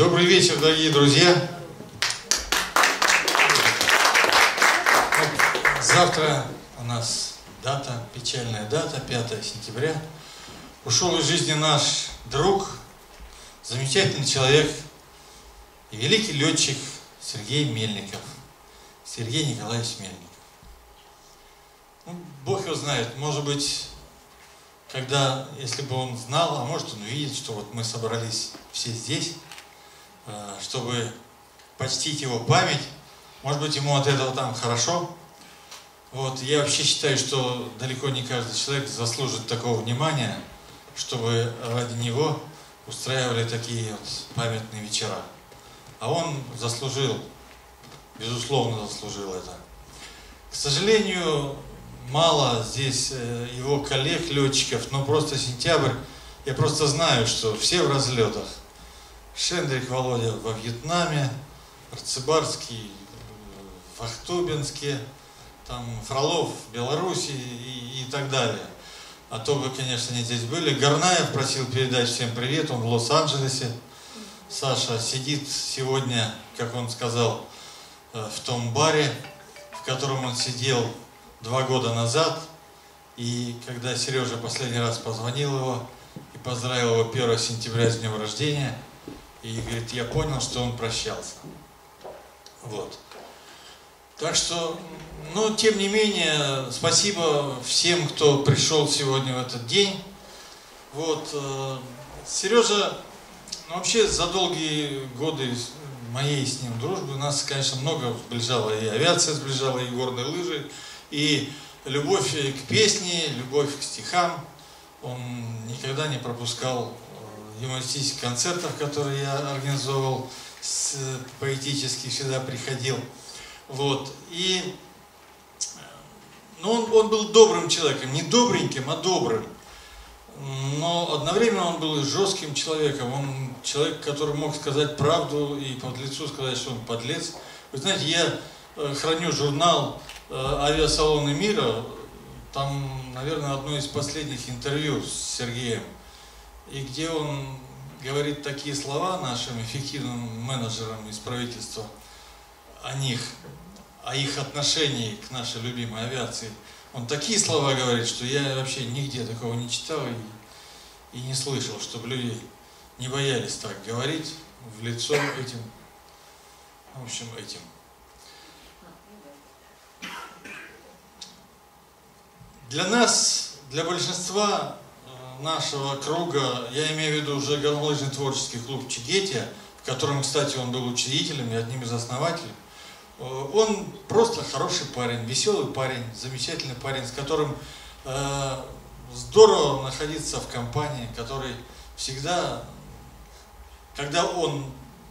Добрый вечер, дорогие друзья. Завтра у нас дата, печальная дата, 5 сентября. Ушел из жизни наш друг, замечательный человек и великий летчик Сергей Мельников. Сергей Николаевич Мельников. Ну, Бог его знает, может быть, когда, если бы он знал, а может он увидит, что вот мы собрались все здесь, чтобы почтить его память, может быть, ему от этого там хорошо. Вот, я вообще считаю, что далеко не каждый человек заслужит такого внимания, чтобы ради него устраивали такие вот памятные вечера. А он заслужил, безусловно заслужил это. К сожалению, мало здесь э, его коллег, летчиков, но просто сентябрь, я просто знаю, что все в разлетах. Шендрик Володя во Вьетнаме, Арцебарский в Ахтубинске, там Фролов в Беларуси и, и так далее. А то вы, конечно, не здесь были. Горнаев просил передать всем привет, он в Лос-Анджелесе. Саша сидит сегодня, как он сказал, э, в том баре, в котором он сидел два года назад. И когда Сережа последний раз позвонил его и поздравил его 1 сентября с днем рождения, и говорит, я понял, что он прощался. Вот. Так что, ну, тем не менее, спасибо всем, кто пришел сегодня в этот день. Вот, э, Сережа, ну, вообще за долгие годы моей с ним дружбы нас, конечно, много сближала, и авиация сближала, и горные лыжи, и любовь к песне, любовь к стихам. Он никогда не пропускал юмористических концертов, которые я организовывал, с, поэтически всегда приходил. Вот. И ну, он, он был добрым человеком, не добреньким, а добрым. Но одновременно он был жестким человеком. Он человек, который мог сказать правду и под лицу сказать, что он подлец. Вы знаете, я э, храню журнал э, «Авиасалоны мира». Там, наверное, одно из последних интервью с Сергеем. И где он говорит такие слова нашим эффективным менеджерам из правительства о них – о их отношении к нашей любимой авиации. Он такие слова говорит, что я вообще нигде такого не читал и, и не слышал, чтобы люди не боялись так говорить в лицо этим, в общем, этим. Для нас, для большинства нашего круга, я имею в виду уже горнолыжный творческий клуб Чигетия, в котором, кстати, он был учредителем и одним из основателей, Э, он просто хороший парень, веселый парень, замечательный парень, с которым э, здорово находиться в компании, который всегда, когда он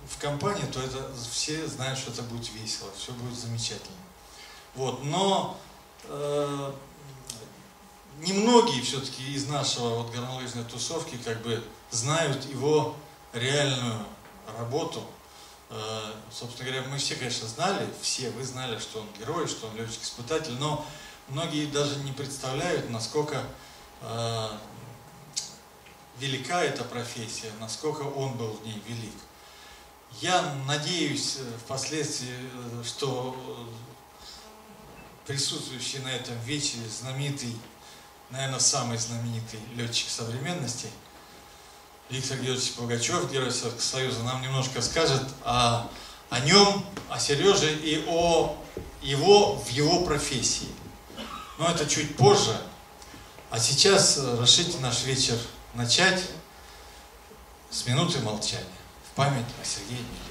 в компании, то это все знают, что это будет весело, все будет замечательно. Вот, но э, немногие все-таки из нашего вот горнолыжной тусовки как бы знают его реальную работу, Э, собственно говоря, мы все, конечно, знали, все вы знали, что он герой, что он летчик-испытатель, но многие даже не представляют, насколько э, велика эта профессия, насколько он был в ней велик. Я надеюсь э, впоследствии, что присутствующий на этом вечере знаменитый, наверное, самый знаменитый летчик современности – Виктор Георгиевич Пугачев, Герой Советского Союза, нам немножко скажет о, о нем, о Сереже и о его в его профессии. Но это чуть позже. А сейчас разрешите наш вечер начать с минуты молчания в память о Сергее Мире.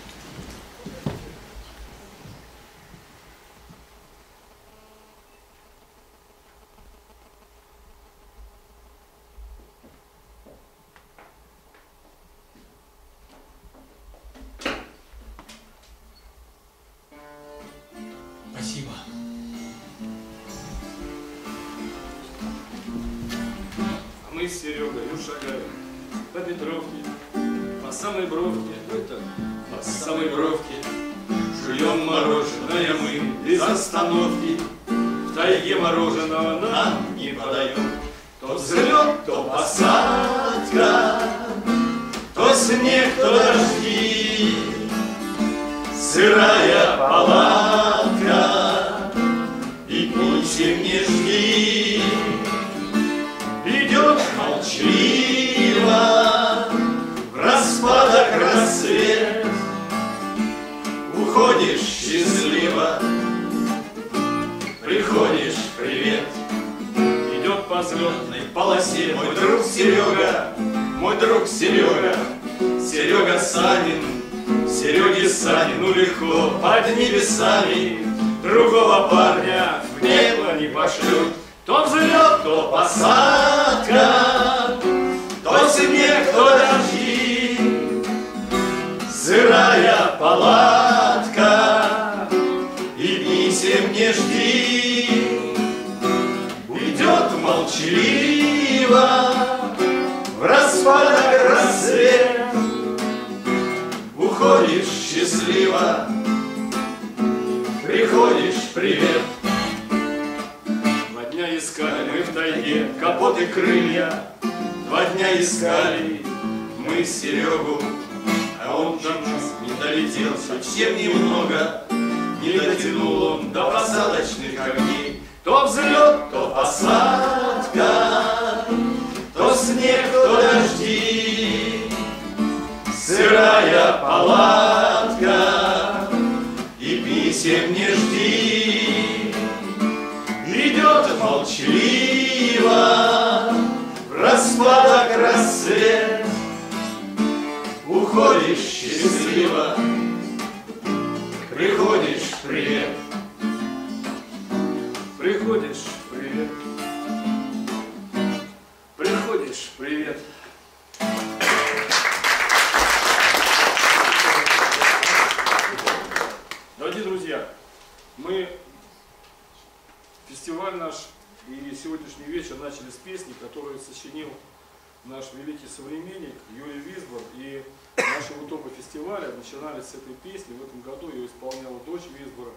С этой песни. В этом году ее исполняла дочь Висбора,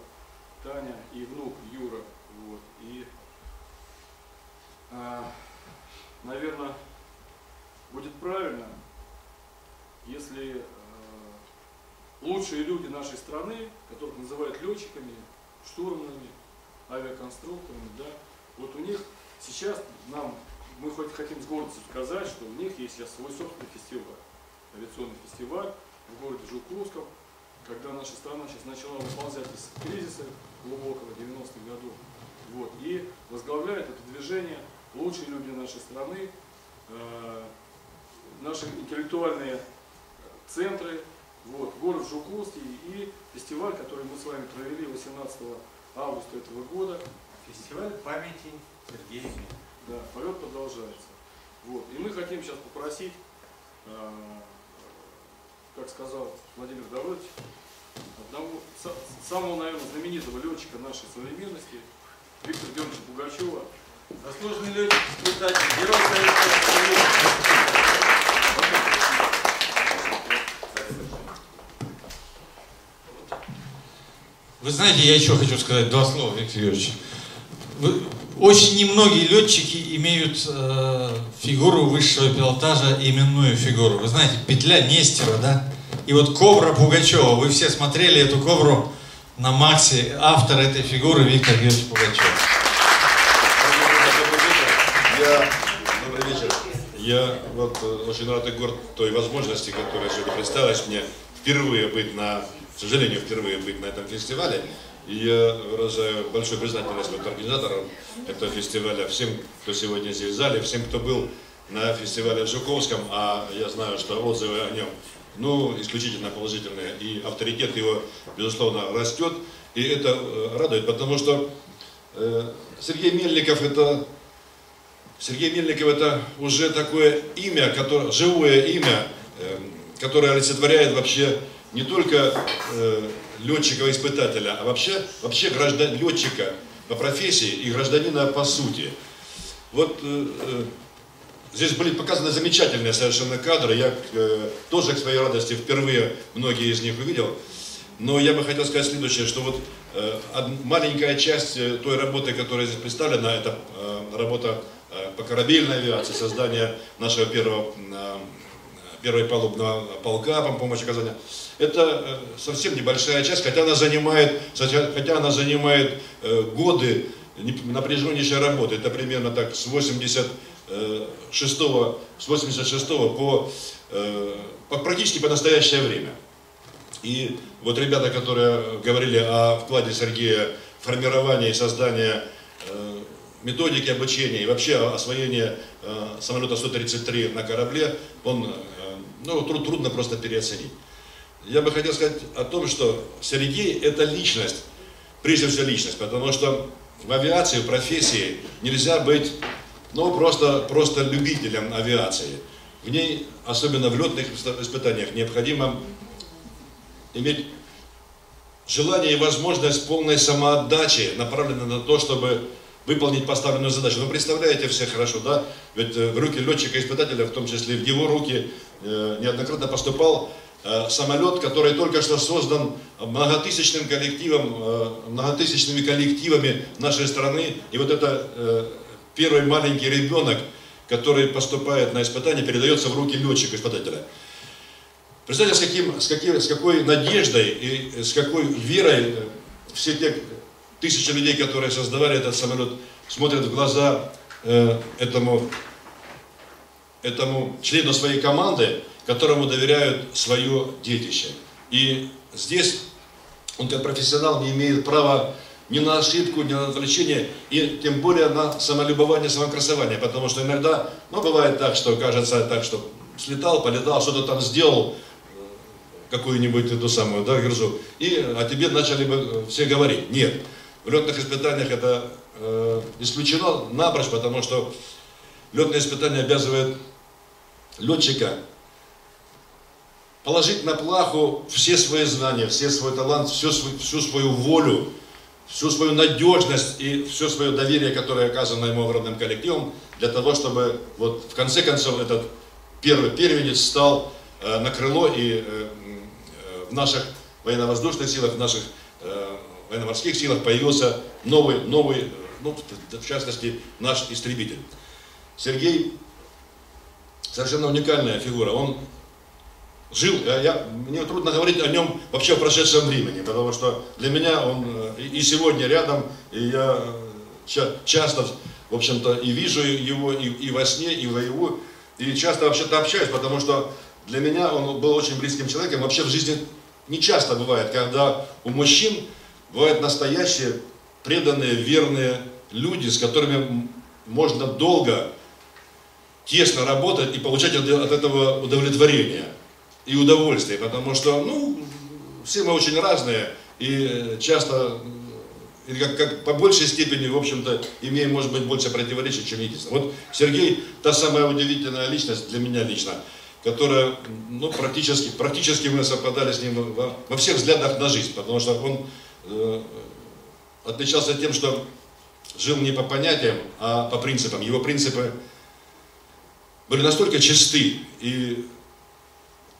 Таня и внук Юра. Вот. И, а, наверное, будет правильно, если а, лучшие люди нашей страны, которых называют летчиками, штурманами, авиаконструкторами, да, вот у них сейчас нам, мы хоть хотим с гордостью сказать, что у них есть сейчас свой собственный фестиваль, авиационный фестиваль в городе Жуковском, когда наша страна сейчас начала выползать из кризиса глубокого 90-х годов. Вот, и возглавляет это движение лучшие люди нашей страны, э, наши интеллектуальные центры, вот, город Жуковский и фестиваль, который мы с вами провели 18 августа этого года. Фестиваль памяти Сергея. Да, полет продолжается. Вот. И мы хотим сейчас попросить, э, как сказал Владимир Доротич, одного, са- самого, наверное, знаменитого летчика нашей современности, Виктора Георгиевича Пугачева, Заслуженный летчик, испытатель, герой Советского Союза. Вы знаете, я еще хочу сказать два слова, Виктор Юрьевич. Вы- очень немногие летчики имеют э, фигуру высшего пилотажа, именную фигуру. Вы знаете, петля Нестера, да? И вот Кобра Пугачева. Вы все смотрели эту Кобру на Максе. Автор этой фигуры Виктор Юрьевич Пугачев. Я, добрый вечер. Я вот э, очень рад и горд той возможности, которая сегодня представилась мне впервые быть на, к сожалению, впервые быть на этом фестивале. И я выражаю большую признательность вот организаторам этого фестиваля, всем, кто сегодня здесь в зале, всем, кто был на фестивале в Жуковском, а я знаю, что отзывы о нем, ну, исключительно положительные, и авторитет его, безусловно, растет, и это э, радует, потому что э, Сергей Мельников это Сергей Мельников это уже такое имя, которое, живое имя, эм, которое олицетворяет вообще не только э, летчика-испытателя, а вообще, вообще граждан, летчика по профессии и гражданина по сути. Вот э, э, здесь были показаны замечательные совершенно кадры. Я э, тоже к своей радости впервые многие из них увидел. Но я бы хотел сказать следующее, что вот э, маленькая часть э, той работы, которая здесь представлена, это э, работа э, по корабельной авиации, создание нашего первого э, первой палубного полка по помощи оказания. Это э, совсем небольшая часть, хотя она занимает, хотя она занимает э, годы напряженнейшей работы. Это примерно так с 86 с 86 по, по практически по настоящее время. И вот ребята, которые говорили о вкладе Сергея в формирование и создание методики обучения и вообще освоение э, самолета Су-33 на корабле, он, э, ну, труд, трудно просто переоценить. Я бы хотел сказать о том, что Сергей это личность, прежде всего личность, потому что в авиации, в профессии нельзя быть, ну, просто, просто любителем авиации. В ней, особенно в летных испытаниях, необходимо иметь желание и возможность полной самоотдачи, направленной на то, чтобы выполнить поставленную задачу. Вы представляете все хорошо, да? Ведь э, в руки летчика-испытателя, в том числе в его руки, э, неоднократно поступал э, самолет, который только что создан многотысячным коллективом, многотысячными коллективами нашей страны. И вот это первый маленький ребенок, который поступает на испытание, передается в руки летчика-испытателя. Представьте, с, каким, с, каким, с какой надеждой и с какой верой все те тысячи людей, которые создавали этот самолет, смотрят в глаза э, этому, этому члену своей команды, которому доверяют свое детище. И здесь он как профессионал не имеет права ни на ошибку, ни на отвлечение, и тем более на самолюбование, самокрасование, потому что иногда, ну, бывает так, что кажется так, что слетал, полетал, что-то там сделал, э, какую-нибудь эту самую, да, грозу, и о тебе начали бы э, все говорить. Нет, в летных испытаниях это э, исключено напрочь, потому что летные испытания обязывают летчика положить на плаху все свои знания, все свой талант, всю, всю свою волю, всю свою надежность и все свое доверие, которое оказано ему огромным коллективом, для того, чтобы вот в конце концов этот первый первенец стал э, на крыло и э, э, в наших военно-воздушных силах, в наших э, военно-морских силах появился новый, новый, ну, в частности, наш истребитель. Сергей совершенно уникальная фигура. Он жил, я, я, мне трудно говорить о нем вообще в прошедшем времени, потому что для меня он э, и сегодня рядом, и я э, часто, в общем-то, и вижу его и, и во сне, и воевую, и часто вообще-то общаюсь, потому что для меня он был очень близким человеком. Вообще в жизни не часто бывает, когда у мужчин бывают настоящие, преданные, верные люди, с которыми можно долго, тесно работать и получать от этого удовлетворение и удовольствие, потому что, ну, все мы очень разные, и часто, или как, как по большей степени, в общем-то, имеем, может быть, больше противоречий, чем единство. Вот Сергей, та самая удивительная личность для меня лично, которая, ну, практически, практически мы совпадали с ним во, во всех взглядах на жизнь, потому что он Э, отличался тем, что жил не по понятиям, а по принципам. Его принципы были настолько чисты и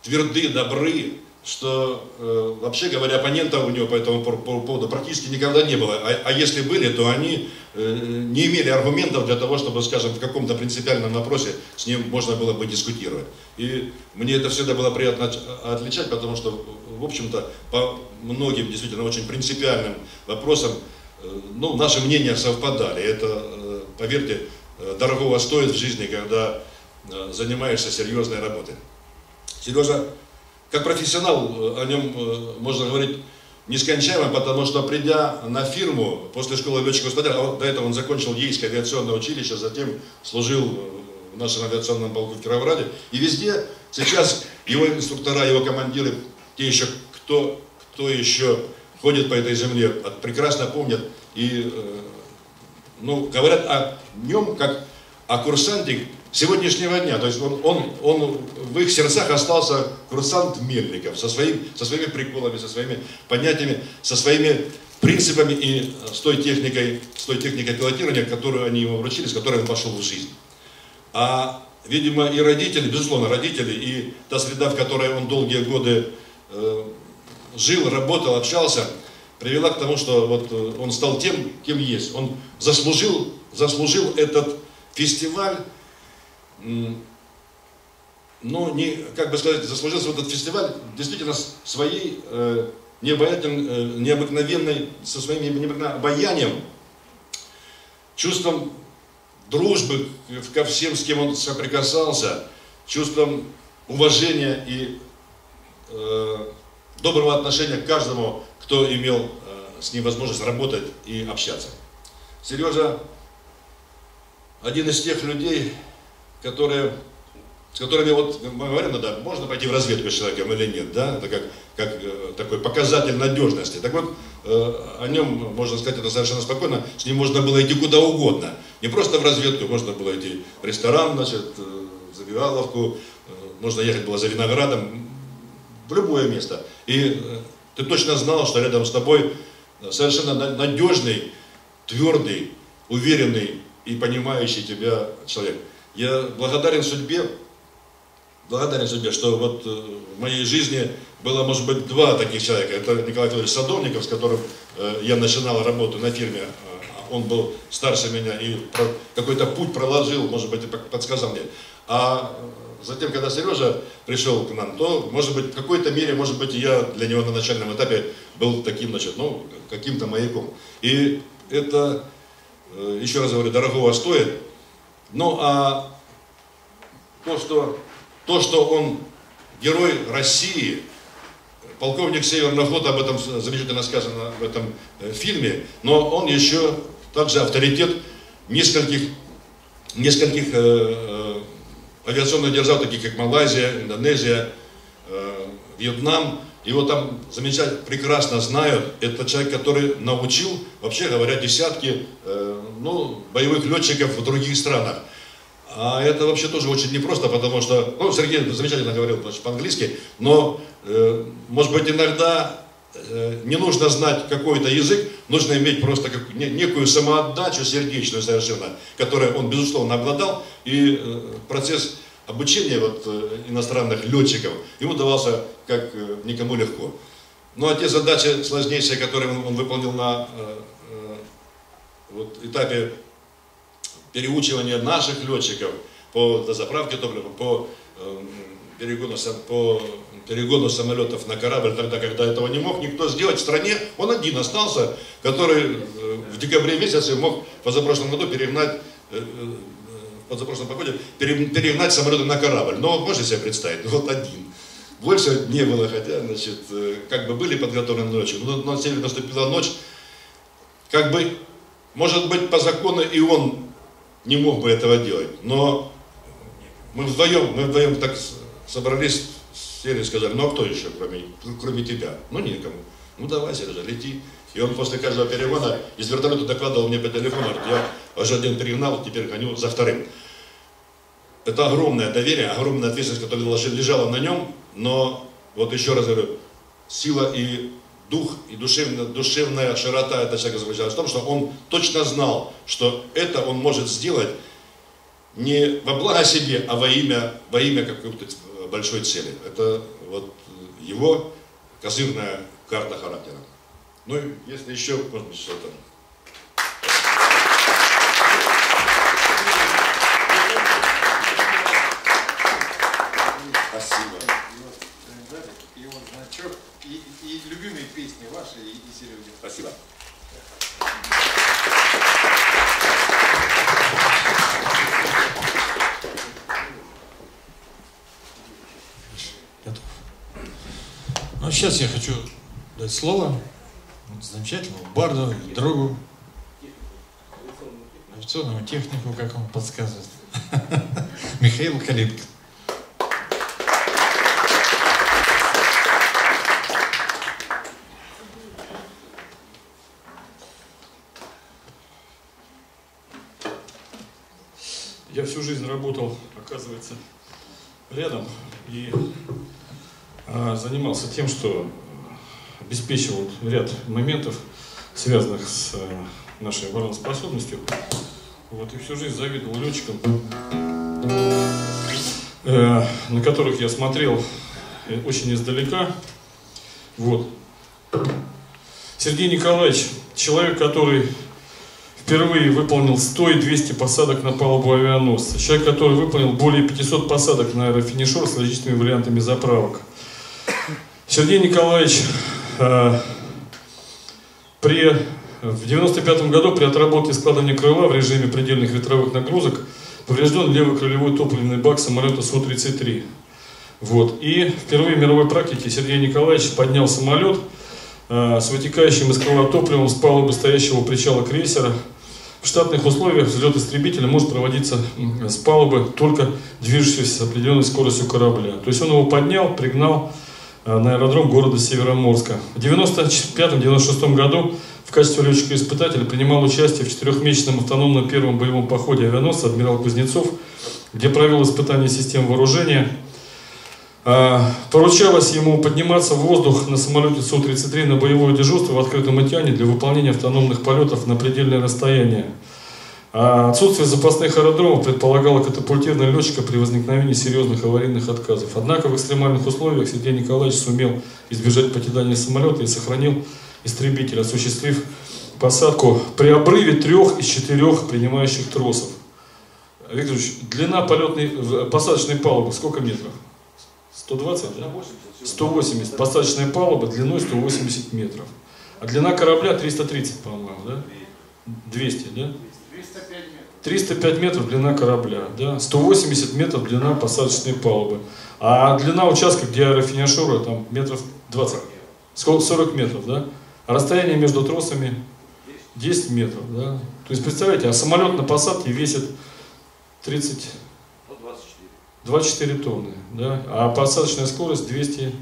тверды, добры, что, э, вообще говоря, оппонента у него по этому поводу практически никогда не было. А, а если были, то они э, не имели аргументов для того, чтобы, скажем, в каком-то принципиальном вопросе с ним можно было бы дискутировать. И мне это всегда было приятно отличать, потому что, в общем-то, по многим действительно очень принципиальным вопросам, э, ну, наши мнения совпадали. Это, э, поверьте, э, дорогого стоит в жизни, когда э, занимаешься серьезной работой. Сережа как профессионал э, о нем э, можно говорить нескончаемо, потому что придя на фирму после школы летчиков испытателя, а вот до этого он закончил Ейское авиационное училище, затем служил в нашем авиационном полку в Кировограде, и везде сейчас его инструктора, его командиры, те еще, кто, кто еще ходит по этой земле, прекрасно помнят. И э, ну, говорят о нем как о курсанте, сегодняшнего дня. То есть он, он, он в их сердцах остался курсант Мельников со, своим, со своими приколами, со своими понятиями, со своими принципами и с той техникой, с той техникой пилотирования, которую они ему вручили, с которой он пошел в жизнь. А, видимо, и родители, безусловно, родители, и та среда, в которой он долгие годы э, жил, работал, общался, привела к тому, что вот э, он стал тем, кем есть. Он заслужил, заслужил этот фестиваль ну, не, как бы сказать, заслужился вот этот фестиваль действительно своей э, необыкновенной, э, необыкновенной, со своим необыкновенным обаянием, чувством дружбы ко всем, с кем он соприкасался, чувством уважения и э, доброго отношения к каждому, кто имел э, с ним возможность работать и общаться. Сережа один из тех людей, которые с которыми вот мы говорим, ну да, можно пойти в разведку с человеком или нет, да, это как, как э, такой показатель надежности. Так вот, э, о нем можно сказать это совершенно спокойно, с ним можно было идти куда угодно. Не просто в разведку, можно было идти в ресторан, значит, э, в забегаловку, э, можно ехать было за виноградом, в любое место. И ты точно знал, что рядом с тобой совершенно надежный, твердый, уверенный и понимающий тебя человек. Я благодарен судьбе, благодарен судьбе, что вот э, в моей жизни было, может быть, два таких человека. Это Николай Федорович Садовников, с которым э, я начинал работу на фирме. Э, он был старше меня и какой-то путь проложил, может быть, и подсказал мне. А затем, когда Сережа пришел к нам, то, может быть, в какой-то мере, может быть, я для него на начальном этапе был таким, значит, ну, каким-то маяком. И это, еще раз говорю, дорогого стоит. Ну, а то, что то, что он герой России, полковник Северного флота, об этом замечательно сказано в этом э, фильме, но он еще также авторитет нескольких, нескольких э, э, авиационных держав, таких как Малайзия, Индонезия, э, Вьетнам. Его там замечательно, прекрасно знают. Это человек, который научил, вообще говоря, десятки э, ну, боевых летчиков в других странах. А это вообще тоже очень непросто, потому что, ну, Сергей замечательно говорил по-английски, но, э, может быть, иногда э, не нужно знать какой-то язык, нужно иметь просто как, не, некую самоотдачу сердечную совершенно, которой он, безусловно, обладал, и э, процесс обучения вот, э, иностранных летчиков ему давался как э, никому легко. Ну, а те задачи сложнейшие, которые он, выполнил на э, э, вот, этапе переучивание наших летчиков по дозаправке топлива, по перегону, по перегону самолетов на корабль, тогда, когда этого не мог никто сделать в стране, он один остался, который в декабре месяце мог в позапрошлом году перегнать в позапрошлом погоде перегнать самолеты на корабль. Но можете себе представить, ну вот один. Больше не было, хотя, значит, как бы были подготовлены ночью, но на севере наступила ночь, как бы, может быть, по закону и он не мог бы этого делать. Но мы вдвоем, мы вдвоем так собрались, сели и сказали, ну а кто еще, кроме, кроме тебя? Ну никому. Ну давай, Сережа, лети. И он после каждого перегона из вертолета докладывал мне по телефону, говорит, я уже один перегнал, теперь гоню за вторым. Это огромное доверие, огромная ответственность, которая лежала на нем, но вот еще раз говорю, сила и дух и душевная, душевная широта этого человека заключалась в том, что он точно знал, что это он может сделать не во благо себе, а во имя, во имя какой-то большой цели. Это вот его козырная карта характера. Ну, если еще, может быть, что-то Спасибо. Готов. Ну, сейчас я хочу дать слово замечательному барду, другу, авиационному технику, как он подсказывает, Михаилу Калитко. Работал, оказывается, рядом и а, занимался тем, что обеспечивал ряд моментов, связанных с а, нашей обороноспособностью. Вот, и всю жизнь завидовал летчикам, э, на которых я смотрел э, очень издалека. Вот. Сергей Николаевич, человек, который впервые выполнил 100 и 200 посадок на палубу авианосца. Человек, который выполнил более 500 посадок на аэрофинишер с различными вариантами заправок. Сергей Николаевич э, при, в 95 году при отработке складывания крыла в режиме предельных ветровых нагрузок поврежден левый крылевой топливный бак самолета Су-33. Вот. И впервые в мировой практике Сергей Николаевич поднял самолет э, с вытекающим из крыла топливом с палубы стоящего причала крейсера. В штатных условиях взлет истребителя может проводиться с палубы только движущегося с определенной скоростью корабля. То есть он его поднял, пригнал э, на аэродром города Североморска. В 1995-1996 году в качестве летчика-испытателя принимал участие в четырехмесячном автономном первом боевом походе авианосца «Адмирал Кузнецов», где провел испытания систем вооружения – поручалось ему подниматься в воздух на самолете Су-33 на боевое дежурство в открытом океане для выполнения автономных полетов на предельное расстояние. А отсутствие запасных аэродромов предполагало катапультирование летчика при возникновении серьезных аварийных отказов. Однако в экстремальных условиях Сергей Николаевич сумел избежать покидания самолета и сохранил истребитель, осуществив посадку при обрыве трех из четырех принимающих тросов. Виктор Ильич, длина полетной, посадочной палубы сколько метров? 120, да? 180. Посадочная палуба длиной 180 метров. А длина корабля 330, по-моему, да? 200, да? 305 метров. 305 метров длина корабля, да? 180 метров длина посадочной палубы. А длина участка, где аэрофинишура, там метров 20. Сколько? 40 метров, да? Расстояние между тросами 10 метров, да? То есть, представляете, а самолет на посадке весит 30 24 тонны, да? а посадочная скорость 200,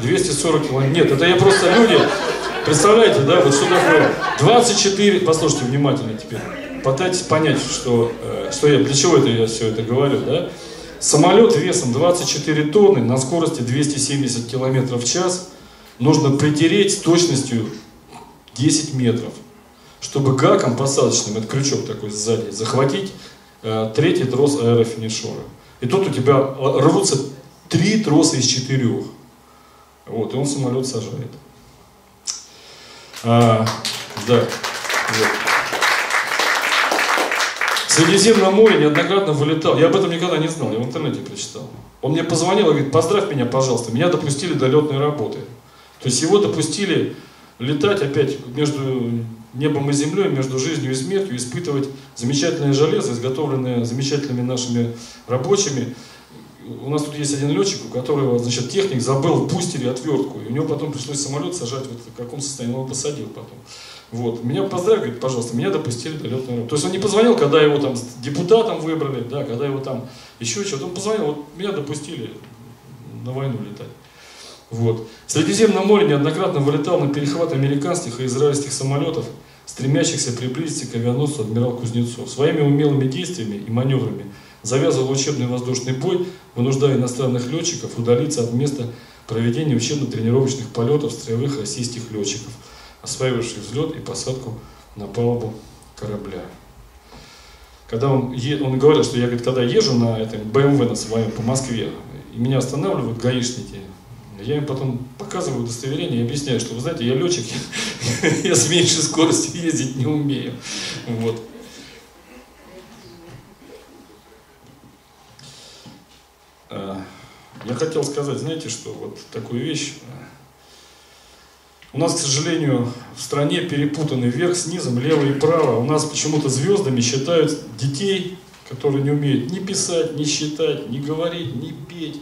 240 километров. Нет, это я просто люди, представляете, да, вот что такое 24, послушайте внимательно теперь, пытайтесь понять, что, э, что я, для чего это я все это говорю, да? Самолет весом 24 тонны на скорости 270 километров в час нужно притереть с точностью 10 метров, чтобы гаком посадочным, это крючок такой сзади, захватить э, третий трос аэрофинишера. И тут у тебя рвутся три троса из четырех. Вот, и он самолет сажает. А, да. Вот. Средиземном море неоднократно вылетал. Я об этом никогда не знал, я в интернете прочитал. Он мне позвонил и говорит, поздравь меня, пожалуйста, меня допустили до летной работы. То есть его допустили летать опять между небом и землей, между жизнью и смертью, испытывать замечательное железо, изготовленное замечательными нашими рабочими. У нас тут есть один летчик, у которого, значит, техник забыл в бустере отвертку, и у него потом пришлось самолет сажать, вот в каком состоянии, он его посадил потом. Вот. Меня поздравили, говорит, пожалуйста, меня допустили до летной работы. То есть он не позвонил, когда его там депутатом выбрали, да, когда его там еще что-то. Он позвонил, вот меня допустили на войну летать. Вот. В Средиземном море неоднократно вылетал на перехват американских и израильских самолетов, стремящихся приблизиться к авианосцу адмирал Кузнецов. Своими умелыми действиями и маневрами завязывал учебный воздушный бой, вынуждая иностранных летчиков удалиться от места проведения учебно-тренировочных полетов строевых российских летчиков, осваивавших взлет и посадку на палубу корабля. Когда он, он говорил, что я говорит, когда езжу на этом БМВ на своем по Москве, и меня останавливают гаишники, я им потом показываю удостоверение и объясняю, что, вы знаете, я летчик, я с меньшей скоростью ездить не умею. Вот. А, я хотел сказать, знаете, что вот такую вещь. У нас, к сожалению, в стране перепутаны вверх с низом, лево и право. У нас почему-то звездами считают детей, которые не умеют ни писать, ни считать, ни говорить, ни петь.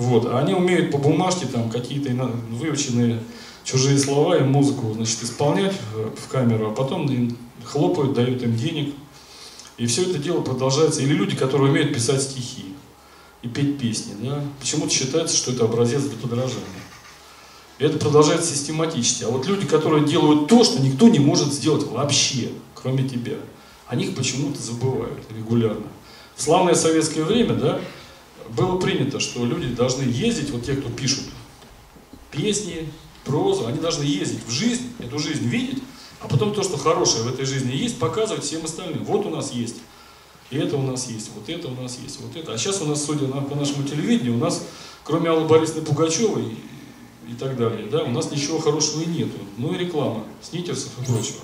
Вот. А они умеют по бумажке там какие-то выученные чужие слова и музыку значит, исполнять в камеру, а потом им хлопают, дают им денег. И все это дело продолжается. Или люди, которые умеют писать стихи и петь песни. Да? Почему-то считается, что это образец для подражания. И это продолжается систематически. А вот люди, которые делают то, что никто не может сделать вообще, кроме тебя, о них почему-то забывают регулярно. В славное советское время, да, было принято, что люди должны ездить, вот те, кто пишут песни, прозу, они должны ездить в жизнь, эту жизнь видеть, а потом то, что хорошее в этой жизни есть, показывать всем остальным. Вот у нас есть, и это у нас есть, вот это у нас есть, вот это. А сейчас у нас, судя по нашему телевидению, у нас, кроме Аллы Борисовны Пугачевой и, так далее, да, у нас ничего хорошего и нету. Ну и реклама, снитерсов и прочего.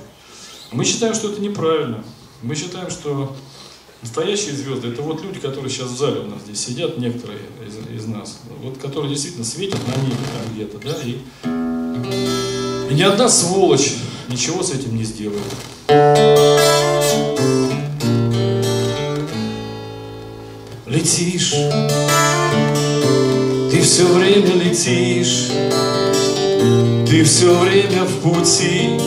Мы считаем, что это неправильно. Мы считаем, что настоящие звезды это вот люди, которые сейчас в зале у нас здесь сидят, некоторые из, из нас, вот которые действительно светят на небе там где-то, да, и, и ни одна сволочь ничего с этим не сделает. Летишь, ты все время летишь, ты все время в пути,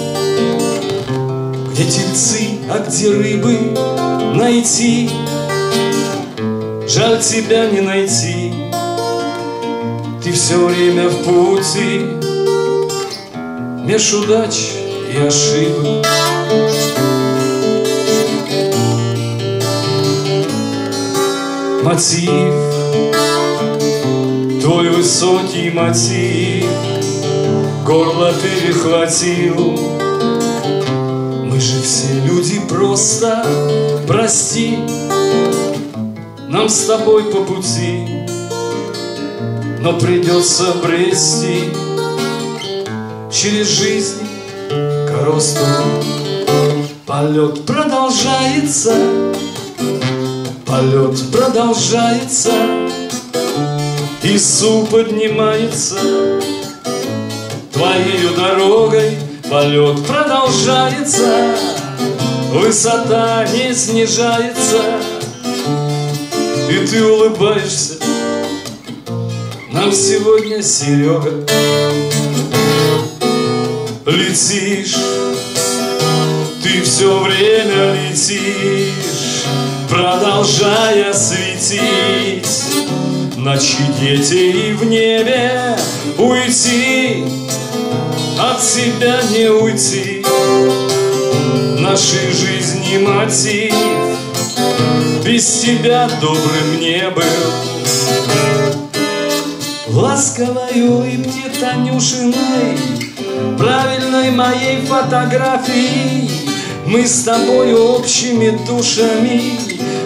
где тельцы, а где рыбы найти? Жаль тебя не найти, ты все время в пути, меж удач и ошибок. Мотив, твой высокий мотив, горло перехватил. Же все люди просто, прости, нам с тобой по пути, но придется брести через жизнь коросту. Полет продолжается, полет продолжается, Ису поднимается твоей дорогой Полет продолжается, высота не снижается, И ты улыбаешься. Нам сегодня, Серега. Летишь, ты все время летишь, Продолжая светить. На чьете и в небе уйти от себя не уйти. Нашей жизни мотив. Без тебя добрым не был. Ласковой улыбки Танюшиной Правильной моей фотографии Мы с тобой общими душами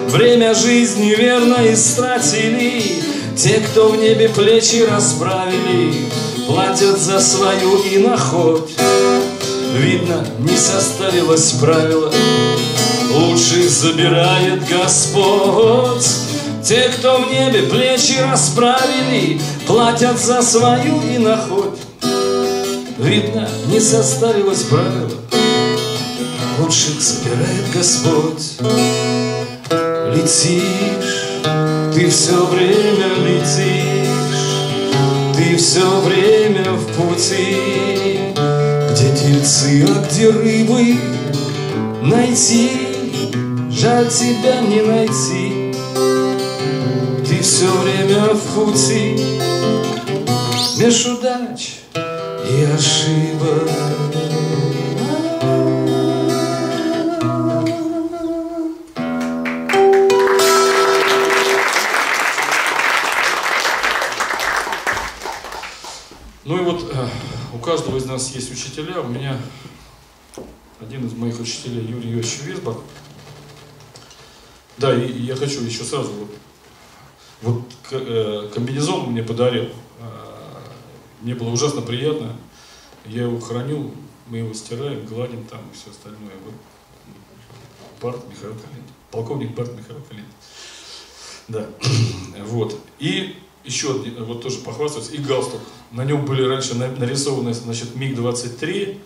Время жизни верно истратили. Те, кто в небе плечи расправили Платят за свою иноходь Видно, не состарилось правило. Лучших забирает Господь. Те, кто в небе плечи расправили Платят за свою иноходь Видно, не состарилось правило. Лучших забирает Господь. Летишь, ты все время летишь Ты все время в пути. Где тельцы, а где рыбы? Найти, жаль тебя не найти. Ты все время в пути. Меж удач и ошибок каждого из нас есть учителя. У меня один из моих учителей Юрий Юрьевич Висбах. Да, и, я хочу еще сразу вот, вот э, комбинезон он мне подарил. Э, Мне было ужасно приятно. Я его храню, мы его стираем, гладим там и все остальное. Вот. Барт Михаил Калин. Полковник Барт Михаил Калин. Да. Вот. И еще один, вот тоже похвастаюсь, и галстук. На нем были раньше на- нарисованы, значит, МиГ-23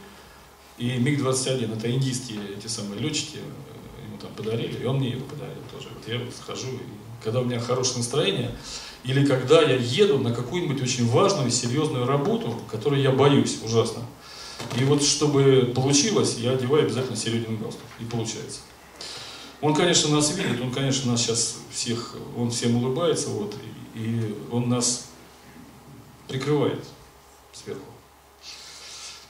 и МиГ-21. Это индийские эти самые летчики, э, ему там подарили, и он мне его подарил тоже. Вот я вот схожу, и когда у меня хорошее настроение, или когда я еду на какую-нибудь очень важную, серьезную работу, которой я боюсь ужасно. И вот чтобы получилось, я одеваю обязательно середину галстук. И получается. Он, конечно, нас видит, он, конечно, нас сейчас всех, он всем улыбается, вот, и, и он нас прикрывает сверху.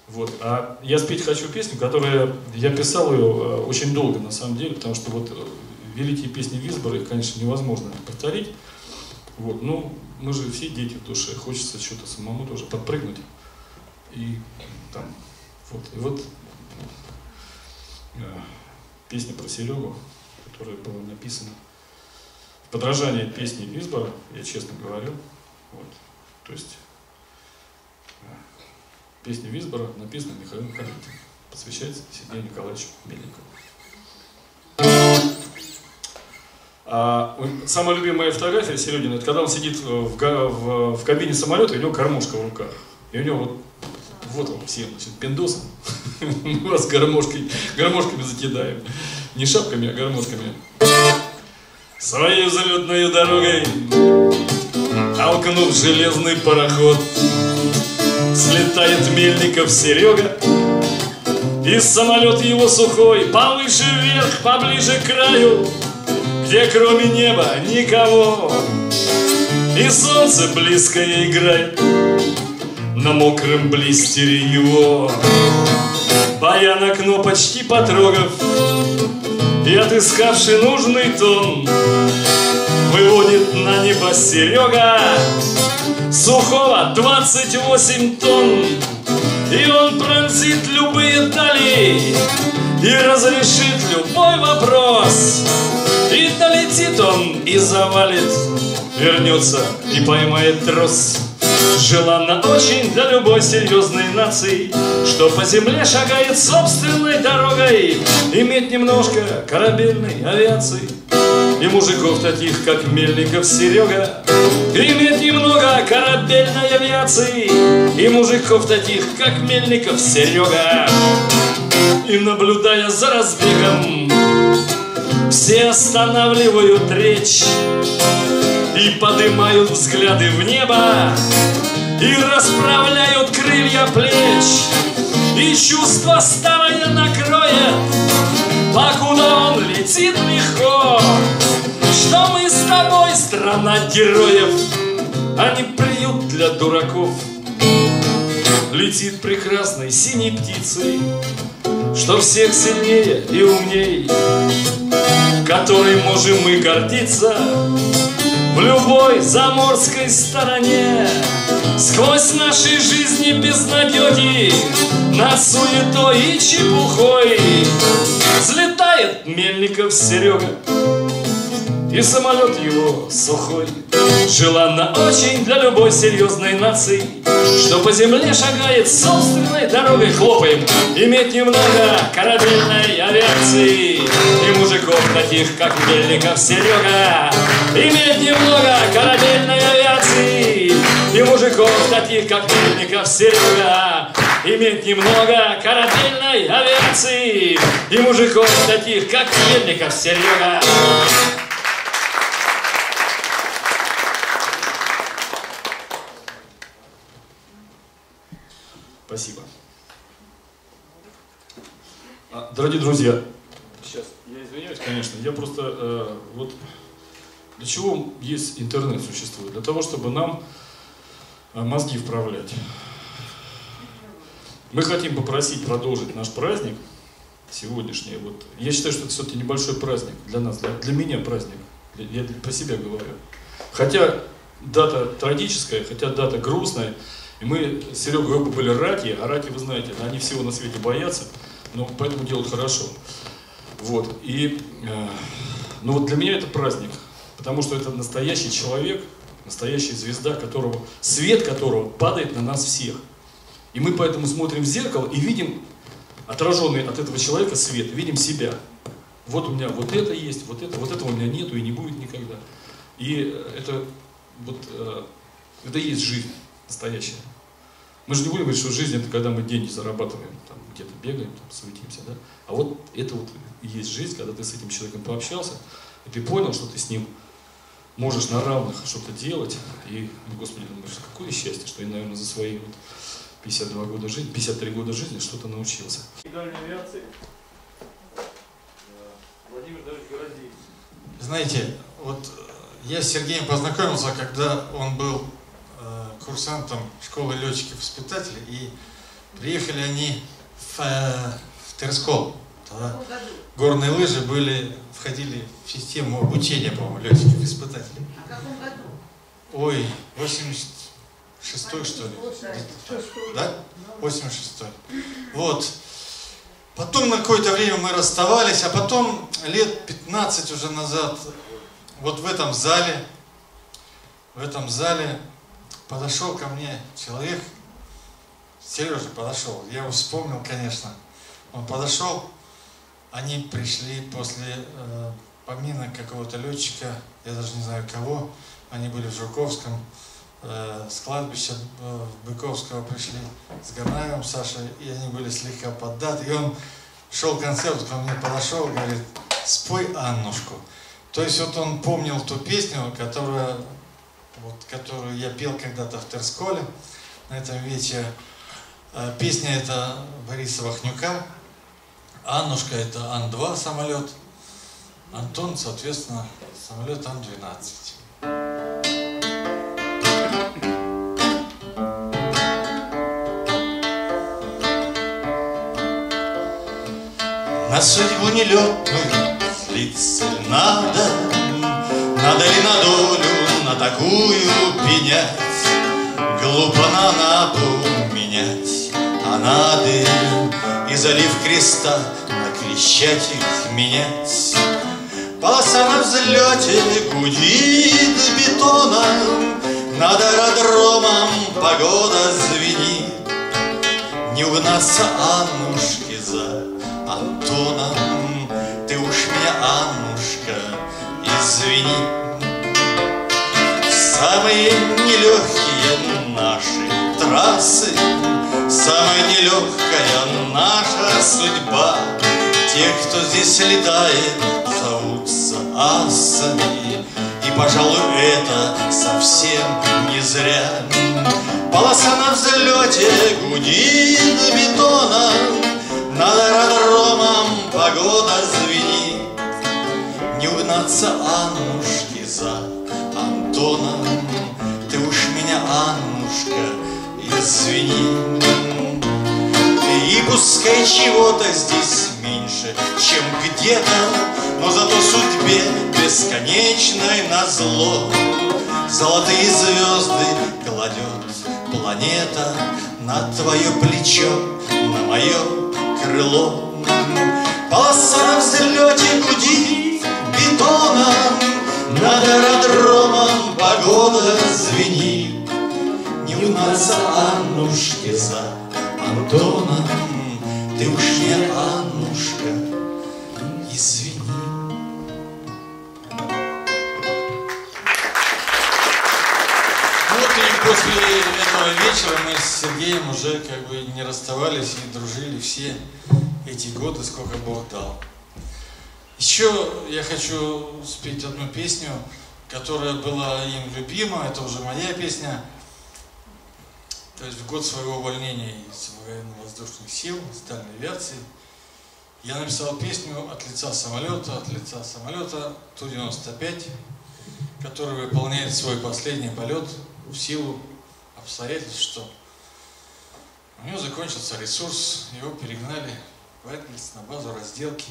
Вот. А я спеть хочу песню, которая, я писал ее э, очень долго, на самом деле, потому что вот э, великие песни Висбора, их, конечно, невозможно повторить. Вот. Ну, мы же все дети в душе, хочется что-то самому тоже подпрыгнуть. И там, вот. И вот э, песня про Серегу, которая была написана подражание песни Висбора, я честно говорю. Вот. То есть э, песня Висбора написана Михаилом Калитиным. посвящается Сергею Николаевичу Мельникову. А, самая любимая фотография Серегина, это когда он сидит в, в, в кабине самолета, и у него кормушка в руках. И у него вот, вот он всем, значит, пиндосом. Мы вас гармошкой, гармошками закидаем. Не шапками, а гармошками. Своей взлетной дорогой Толкнув железный пароход. Слетает Мельников Серега И самолет его сухой Повыше вверх, поближе к краю Где кроме неба никого. И солнце близкое играет На мокром блистере его. Баян окно почти потрогав И отыскавший нужный тон Выводит на небо Серега Сухого 28 тонн. И он пронзит любые дали И разрешит любой вопрос. И долетит он и завалит Вернется и поймает трос Желанно очень для любой серьезной нации Что по земле шагает собственной дорогой Иметь немножко корабельной авиации. И мужиков таких, как Мельников Серега Иметь немного корабельной авиации. И мужиков таких, как Мельников Серега. И наблюдая за разбегом Все останавливают речь И поднимают взгляды в небо И расправляют крылья плеч И чувство старое накроет Покуда он летит легко. Что мы с тобой страна героев А не приют для дураков. Летит прекрасной синей птицей Что всех сильнее и умней Которой можем мы гордиться В любой заморской стороне. Сквозь наши жизни безнадеги Над суетой и чепухой Взлетает Мельников Серега И самолет его сухой. Желанно очень для любой серьезной нации. Что по земле шагает собственной дорогой Хлопаем. Иметь немного корабельной авиации. И мужиков таких, как Мельников Серега. Иметь немного корабельной авиации. И мужиков таких, как Мельников Серега. Иметь немного корабельной авиации. И мужиков таких, как Мельников Серега Спасибо. А, дорогие друзья, сейчас я извиняюсь, конечно, я просто э, вот для чего есть интернет существует? Для того, чтобы нам э, мозги вправлять. Мы хотим попросить продолжить наш праздник сегодняшний. Вот. Я считаю, что это все-таки небольшой праздник для нас, для, для меня праздник. Я по себе говорю. Хотя дата трагическая, хотя дата грустная, и мы с Серегой оба были раки, а раки, вы знаете, они всего на свете боятся, но поэтому делают хорошо. Вот. И, э, ну вот для меня это праздник, потому что это настоящий человек, настоящая звезда, которого, свет которого падает на нас всех. И мы поэтому смотрим в зеркало и видим отраженный от этого человека свет, видим себя. Вот у меня вот это есть, вот это, вот этого у меня нету и не будет никогда. И это вот э, это и есть жизнь настоящая. Мы же не будем говорить, что жизнь это когда мы деньги зарабатываем, там, где-то бегаем, там, суетимся, да? А вот это вот и есть жизнь, когда ты с этим человеком пообщался, и ты понял, что ты с ним можешь на равных что-то делать, и, ну, Господи, думаешь, какое счастье, что я, наверное, за свои вот 52 года жизни, 53 года жизни что-то научился. Знаете, вот я с Сергеем познакомился, когда он был курсантом школы летчиков-испытателей, и приехали они в, э, в Терскол. Тогда горные лыжи были, входили в систему обучения, по-моему, летчиков-испытателей. А в каком году? Ой, 86-й, что ли? Да? 86-й. Вот. Потом на какое-то время мы расставались, а потом лет 15 уже назад, вот в этом зале, в этом зале подошел ко мне человек, Сережа подошел, я его вспомнил, конечно. Он подошел, они пришли после э, помина какого-то летчика, я даже не знаю кого, они были в Жуковском, э, с кладбища э, Быковского пришли с Гарнаевым Сашей, и они были слегка поддаты. И он шел концерт, ко мне подошел, говорит, спой Аннушку. То есть вот он помнил ту песню, которая, вот, которую я пел когда-то в Терсколе на этом вечере. Э, песня это Бориса Вахнюка, Аннушка это Ан-2 самолет, Антон, соответственно, самолет Ан-12. На судьбу нелетную злиться надо, такую пенять? Глупо на напу менять, а надо И залив креста на крещатик менять. Полоса на взлете гудит бетоном, Над аэродромом погода звенит. Не угнаться Аннушке за Антоном, Ты уж меня, Аннушка, извини. Самые нелегкие наши трассы, Самая нелегкая наша судьба, Тех, кто здесь летает, зовутся асами, И, пожалуй, это совсем не зря. Полоса на взлете гудит бетоном, Над аэродромом погода звенит. Не угнаться Аннушки за Антоном, Аннушка, извини. И пускай чего-то здесь меньше, чем где-то, Но зато судьбе бесконечной назло Золотые звезды кладет планета На твое плечо, на мое крыло. Полоса на взлете гудит бетоном, Над аэродромом погода звенит. Не угнаться Аннушке за Антоном, Ты уж не Аннушка, извини. Вот и после этого вечера мы с Сергеем уже как бы не расставались и дружили все эти годы, сколько Бог дал. Еще я хочу спеть одну песню, которая была им любима, это уже моя песня. То есть в год своего увольнения из военно-воздушных сил, с дальней авиации, я написал песню от лица самолета, от лица самолета Ту-95, который выполняет свой последний полет в силу обстоятельств, что у него закончился ресурс, его перегнали в Энгельс на базу разделки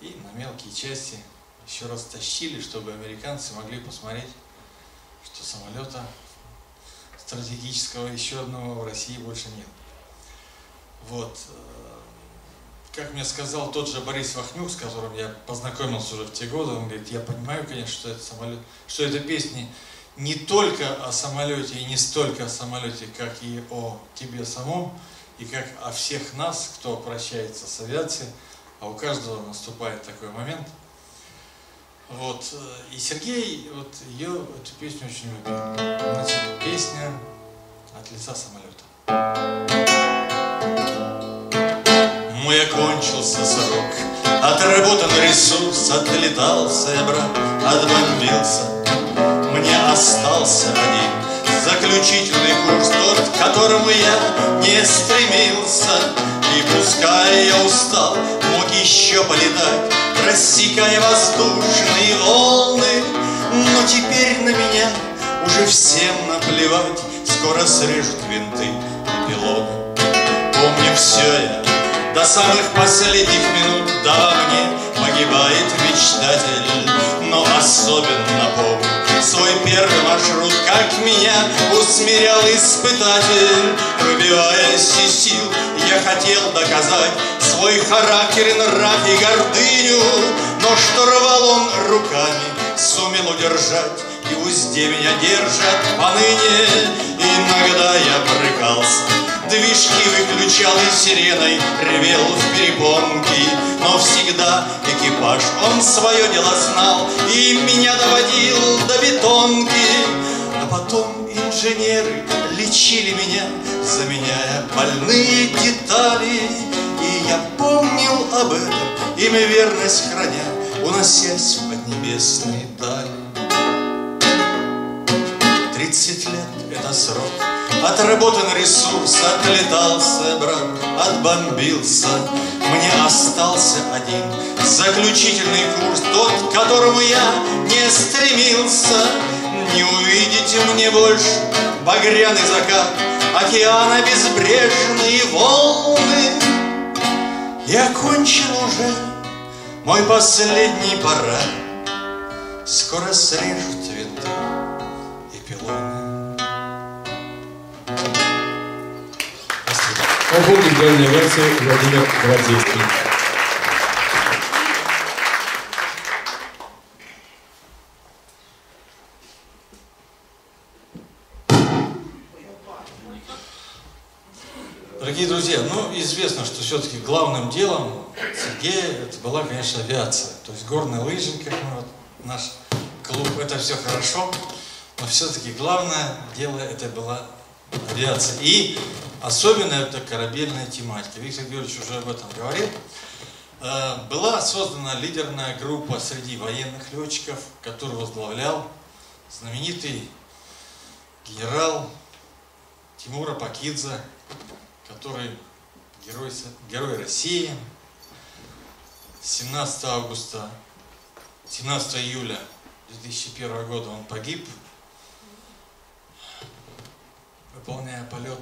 и на мелкие части еще раз тащили, чтобы американцы могли посмотреть, что самолета стратегического еще одного в России больше нет. Вот. Как мне сказал тот же Борис Вахнюк, с которым я познакомился уже в те годы, он говорит, я понимаю, конечно, что это самолет, что это песни не только о самолете и не столько о самолете, как и о тебе самом, и как о всех нас, кто прощается с авиацией, а у каждого наступает такой момент. Вот. И Сергей вот ее, эту песню очень любил. Значит, песня от лица самолета. Мой окончился срок, отработан ресурс, отлетался я, брат, отбомбился. Мне остался один заключительный курс, тот, к которому я не стремился. И пускай я устал, мог еще полетать, рассекая воздушные волны, но теперь на меня уже всем наплевать, скоро срежут винты и пилоны. Помню все я до самых последних минут, да во мне погибает мечтатель, но особенно помню свой первый маршрут, как меня усмирял испытатель, выбиваясь из сил, я хотел доказать свой характер, нрав и гордыню, но что рвал он руками, сумел удержать, и узде меня держат поныне. Иногда я брыкался, Движки выключал и сиреной ревел в перепонки. Но всегда экипаж, он свое дело знал И меня доводил до бетонки. А потом инженеры лечили меня Заменяя больные детали. И я помнил об этом, имя верность храня Уносясь в поднебесные дали Тридцать лет — это срок Отработан ресурс, отлетался, брат, отбомбился. Мне остался один заключительный курс, Тот, к которому я не стремился. Не увидите мне больше багряный закат, Океана безбрежные волны. Я кончил уже мой последний парад, Скоро срежут винты Оформлен генеральной авиации Владимир Гвардейский. Дорогие друзья, ну известно, что все-таки главным делом Сергея это была, конечно, авиация. То есть горные лыжи, как мы вот, наш клуб, это все хорошо, но все-таки главное дело это была авиация. И особенно это корабельная тематика. Виктор Георгиевич уже об этом говорил. Э, Была создана лидерная группа среди военных летчиков, которую возглавлял знаменитый генерал Тимура Пакидзе, который герой, герой России. 17 августа, 17 июля 2001 года он погиб, выполняя полет.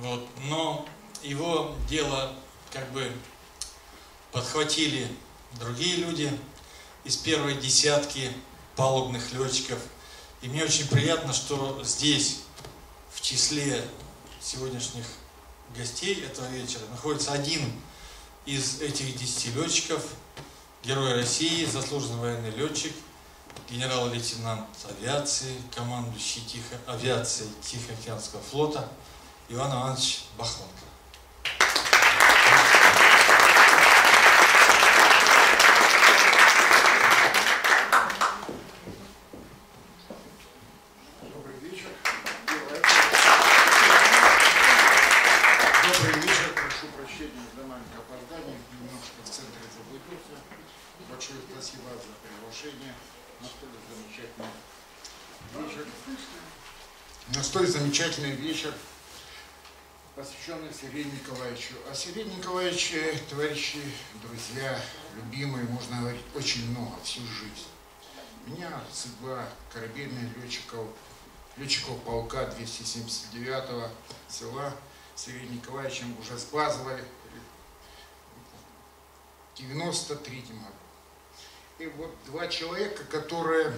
Вот. Но его дело как бы подхватили другие люди из первой десятки палубных летчиков. И мне очень приятно, что здесь, в числе сегодняшних гостей этого вечера, находится один из этих десяти летчиков, герой России, заслуженный военный летчик, генерал-лейтенант авиации, командующий Тихо, авиацией Тихоокеанского флота Иван Иванович Бахонко. Добрый вечер. Добрый вечер. Прошу прощения за маленькое опоздание. Немножко в центре заблудился. Большое спасибо за приглашение на столь замечательный вечер. Столь замечательный вечер, посвященный Сергею Николаевичу. А Сергей Николаевич, э, товарищи, друзья, любимые, можно говорить, очень много, всю жизнь. Меня судьба корабельных летчиков, летчиков полка 279 села с Сергеем Николаевичем уже сглазывали в 93 году. И вот два человека, которые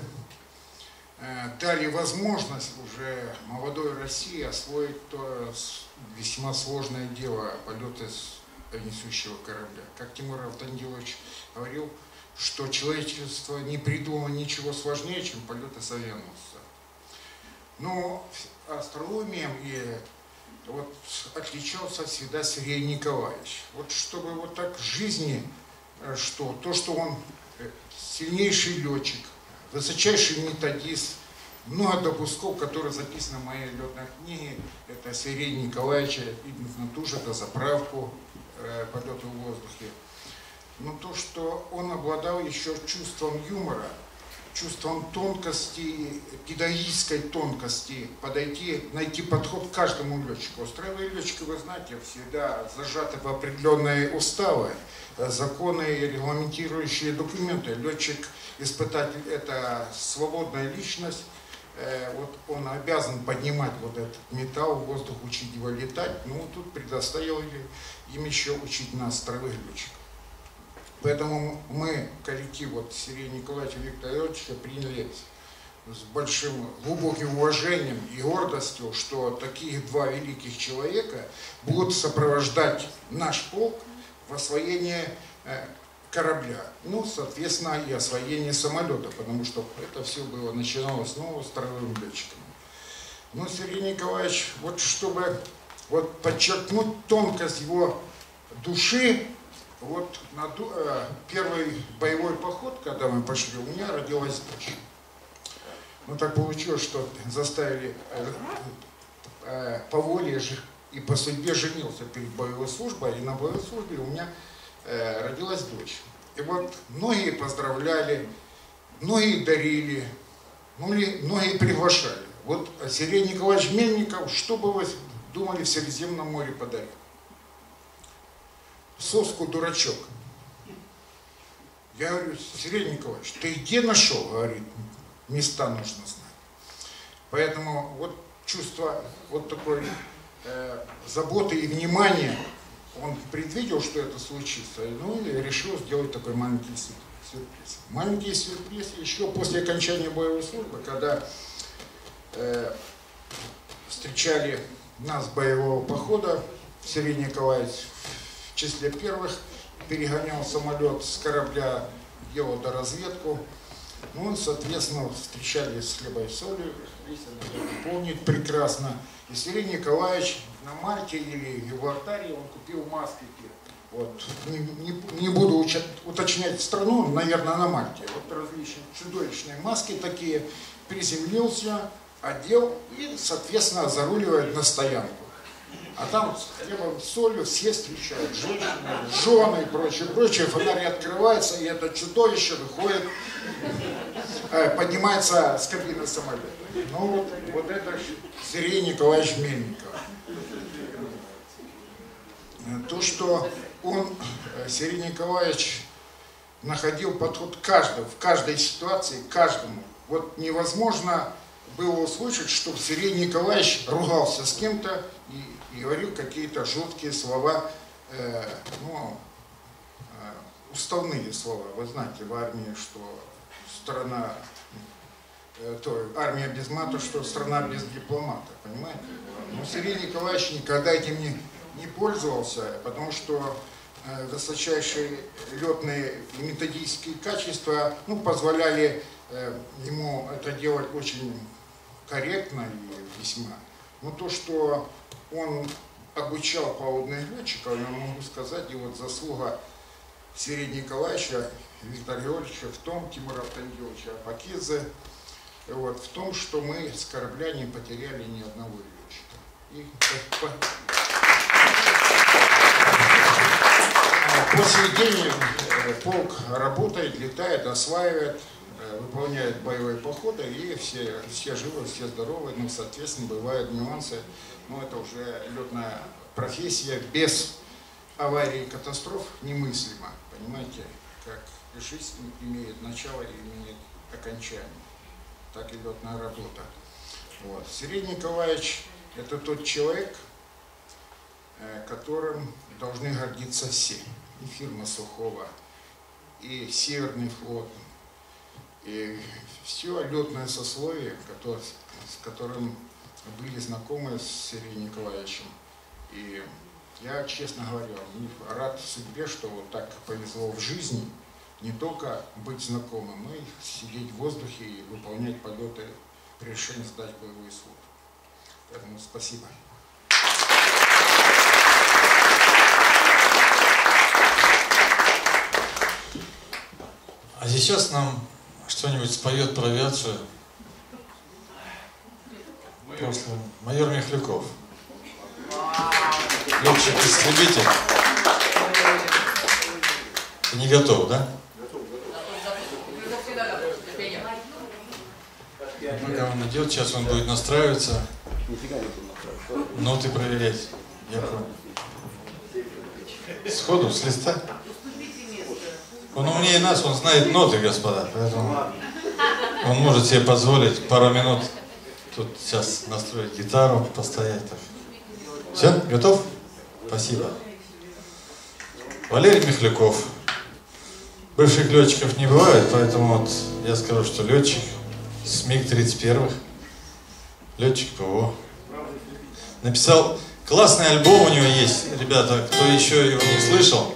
дали возможность уже молодой России освоить то весьма сложное дело полета с несущего корабля. Как Тимур Автандилович говорил, что человечество не придумало ничего сложнее, чем полеты с авианосца. Но астрономием и вот отличался всегда Сергей Николаевич. Вот чтобы вот так в жизни, э, что то, что он э, сильнейший летчик, высочайший методист, много допусков, которые записаны в моей летной книге, это Сергей Николаевич, видно тоже это заправку э, полета в воздухе. Но то, что он обладал еще чувством юмора, чувством тонкости, педагогической тонкости, подойти, найти подход к каждому летчику. Строевые летчики, вы знаете, всегда зажаты в определенные уставы, э, законы, регламентирующие документы. Летчик, испытатель – это свободная личность, Э, вот он обязан поднимать вот этот металл в воздух, учить его летать. Ну, тут предоставили им еще учить нас, строевых летчиков. Поэтому мы, коллектив вот Сергея Николаевича Виктора Ильича, приняли с большим глубоким уважением и гордостью, что таких два великих человека будут сопровождать наш полк в освоении э, корабля. Ну, соответственно, и освоение самолета, потому что это все было начиналось снова строевым летчиком. Но Сергей Николаевич, вот чтобы вот подчеркнуть тонкость его души. Вот на э, первый боевой поход, когда мы пошли, у меня родилась дочь. Ну так получилось, что заставили э, э, по воле и по судьбе женился перед боевой службой, и на боевой службе у меня э, родилась дочь. И вот многие поздравляли, многие дарили, многие, многие приглашали. Вот Сергей Николаевич Мельников, что бы вы думали, в Средиземном море подарил? Соску дурачок. Я говорю, Сергей Николаевич, ты где нашел? Говорит, места нужно знать. Поэтому вот чувство вот такой э, заботы и внимания, он предвидел, что это случится, ну и решил сделать такой маленький сюр- сюрприз. Маленький сюрприз еще после окончания боевой службы, когда э, встречали нас боевого похода, Сергей Николаевич числе первых перегонял самолет с корабля, делал доразведку. Ну, соответственно, встречали с хлебой и солью, помнит прекрасно. И Сергей Николаевич на Мальте или в Артарии он купил маски. Вот. Не, не- не буду уточнять страну, наверное, на Мальте. Вот различные чудовищные маски такие. Приземлился, одел и, соответственно, заруливает на стоянку. А там с хлебом, с солью все встречают, женщины, жены и прочее, прочее. Фонарь открывается, и это чудовище выходит, э, поднимается с кабины самолета. Ну вот, вот это Сергей Николаевич Мельников. То, что он, э, Сергей Николаевич, находил подход к каждому, в каждой ситуации, каждому. Вот невозможно было услышать, чтобы Сергей Николаевич ругался с кем-то и, и говорил какие-то жуткие слова, э, ну, э, уставные слова. Вы знаете в армии, что страна, э, то, армия без мата, что страна без дипломата, понимаете? Но Сергей Николаевич никогда этим не, не пользовался, потому что э, высочайшие летные и методические качества ну, позволяли э, ему это делать очень корректно и весьма. Но то, что он обучал палубных летчиков, я могу сказать, и вот заслуга Сергея Николаевича, Виктора Георгиевича в том, Тимура Автандиловича Апакидзе, вот, в том, что мы с корабля не потеряли ни одного летчика. И по- день э, полк работает, летает, осваивает, выполняет боевые походы, и все, все живы, все здоровы, ну, соответственно, бывают нюансы, но это уже летная профессия без аварий и катастроф немыслимо, понимаете, как и жизнь имеет начало и имеет окончание, так и летная работа. Вот. Сергей Николаевич – это тот человек, э, которым должны гордиться все. И фирма Сухого, и Северный флот, и все летное сословие, с которым были знакомы с Сергеем Николаевичем. И я, честно говоря, рад судьбе, что вот так повезло в жизни не только быть знакомым, но и сидеть в воздухе и выполнять полеты при решении сдать боевой службу. Поэтому спасибо. А сейчас нам что-нибудь споет про авиацию после майор Михляков. Летчик-истребитель. Ты не готов, да? Пока он идет, сейчас он будет настраиваться. Ноты проверять. Я понял. Сходу, с листа? Он умнее нас, он знает ноты, господа, поэтому он может себе позволить пару минут тут сейчас настроить гитару, постоять так. Все, готов? Спасибо. Валерий Михляков. Бывших летчиков не бывает, поэтому вот я скажу, что летчик с МиГ-31, летчик ПВО. Написал классный альбом у него есть, ребята, кто еще его не слышал,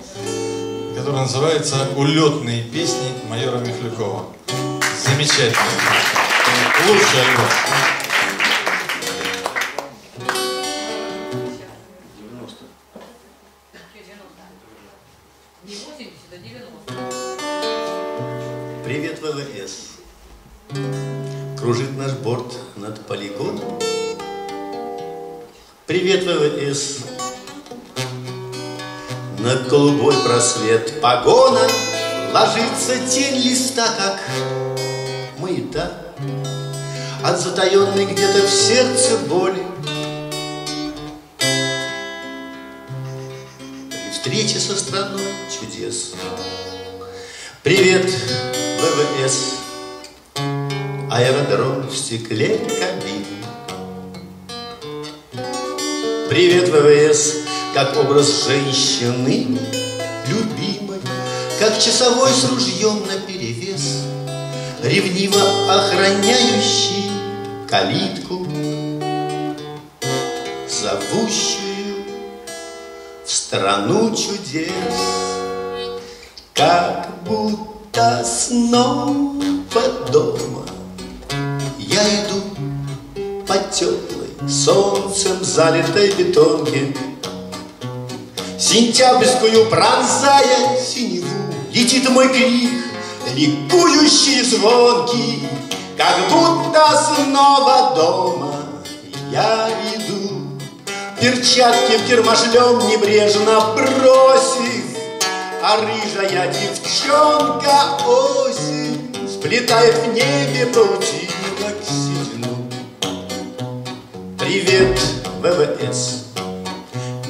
которая называется «Улетные песни майора Михлюкова». Замечательно. Лучший альбом. Привет, ВВС. Кружит наш борт над полигоном. Привет, ВВС. На голубой просвет погона Ложится тень листа, как маята От затаенной где-то в сердце боли. При встрече со страной чудес Привет, ВВС. Аэродром в стекле кабин Привет, ВВС, как образ женщины любимой, Как часовой с ружьем наперевес, Ревниво охраняющий калитку, Зовущую в страну чудес, Как будто снова дома Я иду по теплой, солнцем залитой бетонке, Сентябрьскую пронзая синеву, Летит мой крик, ликующий звонкий, Как будто снова дома я иду. Перчатки в термошлем небрежно бросив, А рыжая девчонка осень Сплетает в небе паутинок седину. Привет, ВВС,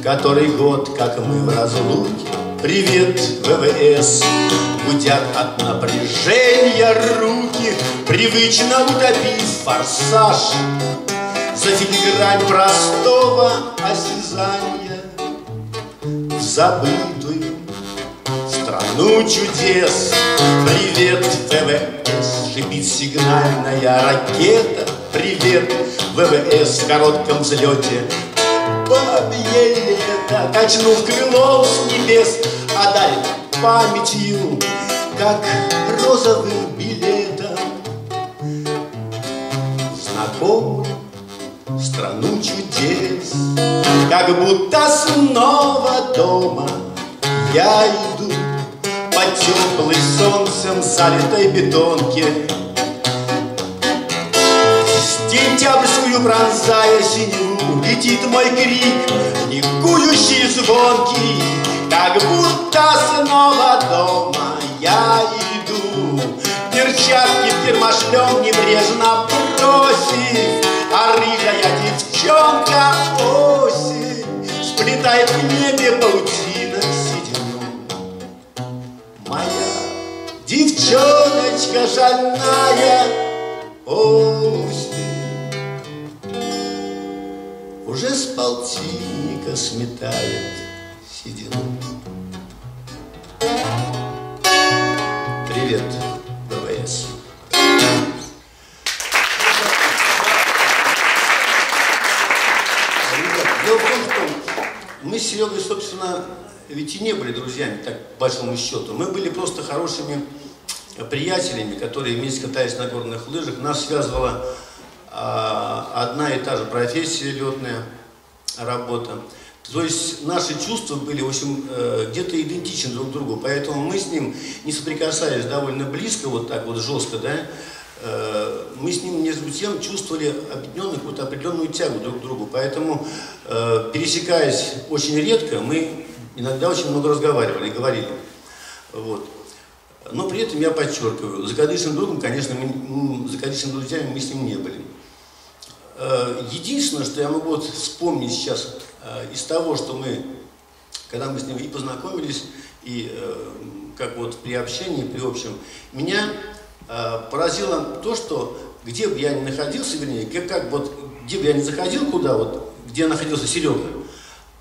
который год, как мы в разлуке. Привет, ВВС, гудят от напряжения руки, Привычно утопив форсаж За филигрань простого осязания В забытую страну чудес. Привет, ВВС, шипит сигнальная ракета. Привет, ВВС в коротком взлете. Бабье лето, качнув крылом с небес, Одарит памятью, как розовым билетом. Знакомую страну чудес, Как будто снова дома я иду По теплой солнцем залитой бетонке Сентябрьскую пронзая синеву Летит мой крик, ликующий звонкий. Как будто снова дома я иду. Перчатки в термошлем небрежно бросив А рыжая девчонка осень Сплетает в небе паутинок седину Моя девчоночка жальная осень Уже с полтинника сметает седину Привет, ВВС. Мы с Серегой, собственно, ведь и не были друзьями, так, по большому счету. Мы были просто хорошими приятелями, которые вместе катались на горных лыжах. Нас связывала одна и та же профессия, летная работа. То есть наши чувства были, в общем, э, где-то идентичны друг другу, поэтому мы с ним не соприкасались довольно близко, вот так вот жестко, да, Э, мы с ним между тем чувствовали объединенную какую-то определенную тягу друг к другу, поэтому, э, пересекаясь очень редко, мы иногда очень много разговаривали и говорили. Вот. Но при этом я подчеркиваю, закадычным другом, конечно, мы, закадычными друзьями мы с ним не были. Э, Единственное, что я могу вот вспомнить сейчас э, из того, что мы, когда мы с ним и познакомились, и э, как вот при общении, при общем, меня поразило то, что где бы я ни находился, вернее, как, как вот, где бы я ни заходил, куда вот, где находился Серега,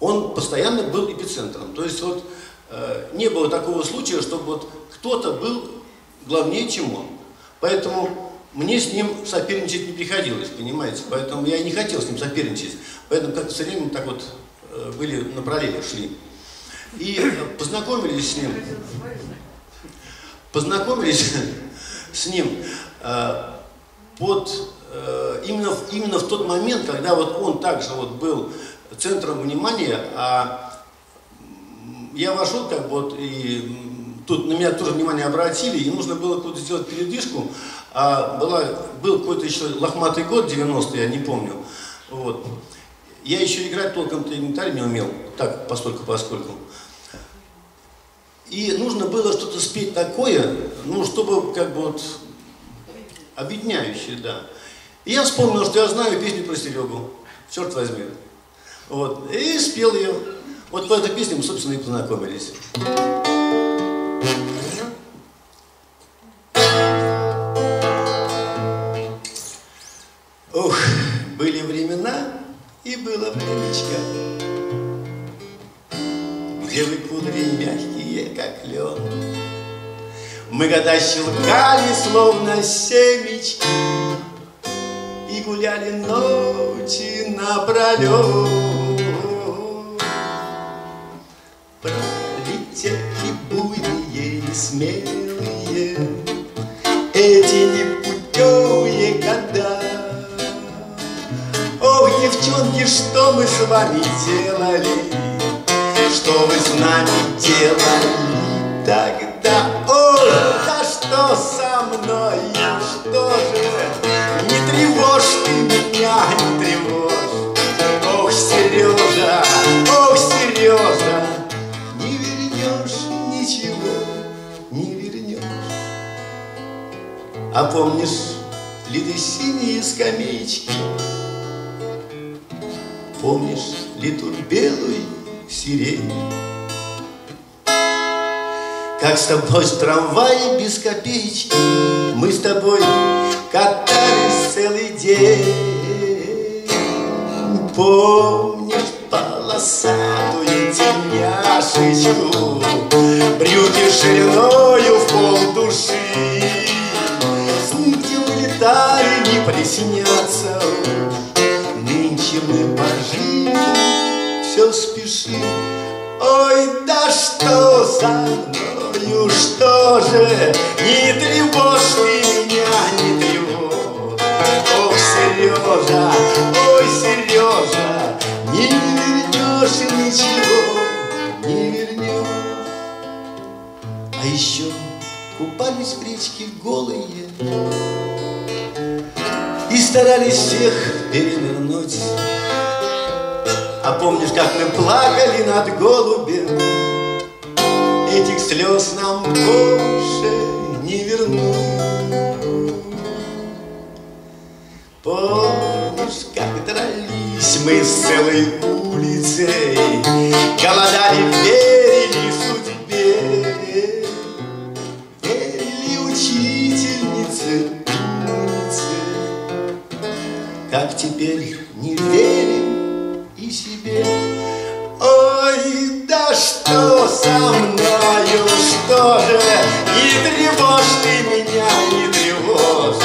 он постоянно был эпицентром. То есть вот не было такого случая, чтобы вот кто-то был главнее, чем он. Поэтому мне с ним соперничать не приходилось, понимаете? Поэтому я не хотел с ним соперничать. Поэтому как все время так вот э, были на параллели, шли. И э, познакомились с ним. Познакомились с ним э, под, именно, именно в тот момент, когда вот он также вот был центром внимания, а я вошел как вот и тут на меня тоже внимание обратили, и нужно было куда-то сделать передышку. А была, был какой-то еще лохматый год, 90-й, я не помню. Вот. Я еще играть толком-то гитаре не умел, так, постольку поскольку. И нужно было что-то спеть такое, ну, чтобы как бы вот объединяющее, да. И я вспомнил, что я знаю песню про Серегу, черт возьми. Вот, и спел ее. Вот по этой песне мы, собственно, и познакомились. Ох, были времена, и было времечко, Где вы кудри мягкие, как лед. Мы года щелкали, словно семечки, И гуляли ночи напролет. Смелые Эти непутевые года. Ох, девчонки, что мы с вами делали? Что вы с нами делали тогда? Ой, да что со мной, что же? Не тревожь ты меня, не тревожь. А помнишь ли ты синие скамеечки? Помнишь ли ту белую сирень? Как с тобой в трамвае без копеечки Мы с тобой катались целый день Помнишь полосатую тельняшечку Брюки шириною в пол души приснятся Нынче мы по жизни все спешим. Ой, да что со мною, что же? Не тревожь ты меня, не тревожь. Ох, Сережа, ой, Сережа Не вернешь ничего, не вернешь А еще купались в речке голые И старались всех перевернуть а помнишь, как мы плакали над голубем? Этих слез нам больше не вернуть. Помнишь, как дрались мы с целой улицей, Голодали, верили Как теперь не верим и себе. Ой, да что со мною, что же, не тревожь ты меня, не тревожь.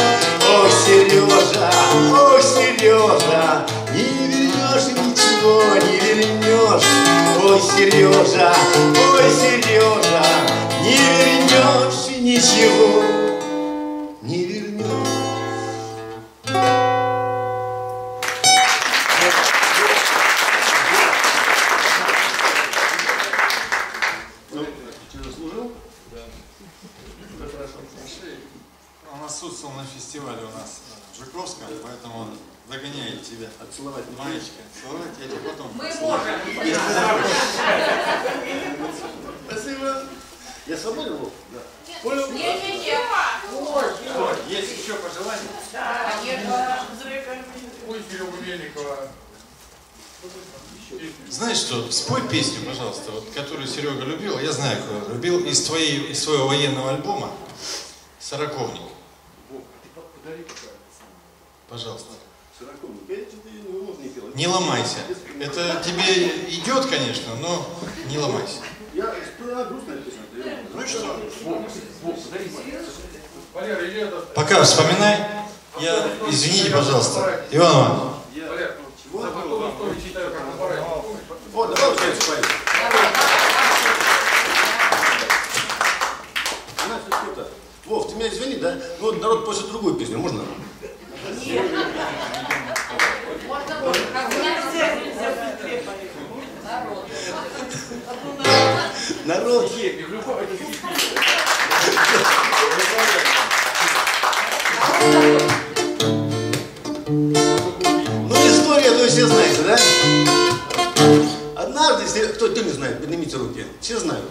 Ой, Сережа, ой, Сережа, не вернешь ничего, не вернешь. Ой, Сережа, ой, Сережа, не вернешь ничего, Это тебе идет, конечно, но не ломайся. Я песня. Ну и что? Валера, или это... Пока вспоминай. Я, извините, пожалуйста. Иван Иванович. Вот, давай участь что-то. Вов, ты меня извини, да? Ну вот народ просит другую песню, можно? Можно народ. Ну, история, то все знаете, да? Однажды, если- кто, кто не знает, поднимите руки. Все знают.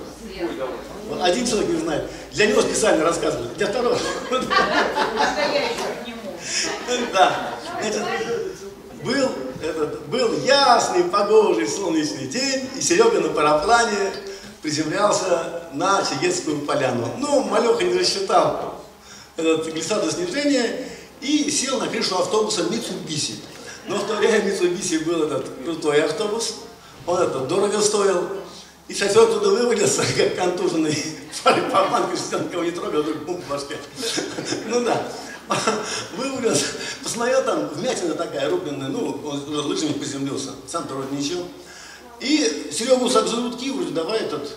Вот Один человек не знает. Для него специально рассказывали. Для второго. Да. Значит, был, этот, был ясный, погожий, солнечный день, и Серега на параплане приземлялся на Чегетскую поляну. Ну, малеха не рассчитал этот глиссаду снижения и сел на крышу автобуса Mitsubishi. Но в то время Mitsubishi был этот крутой автобус, он это дорого стоил. И шофер туда вывалился, как контуженный, по банку никого не трогал, вдруг бум в башке. Ну да. Вывалился, посмотрел там, вмятина такая рубленная, ну, он уже лыжами поземлился, сам-то вроде ничего. И Серегу Киев, вроде давай этот,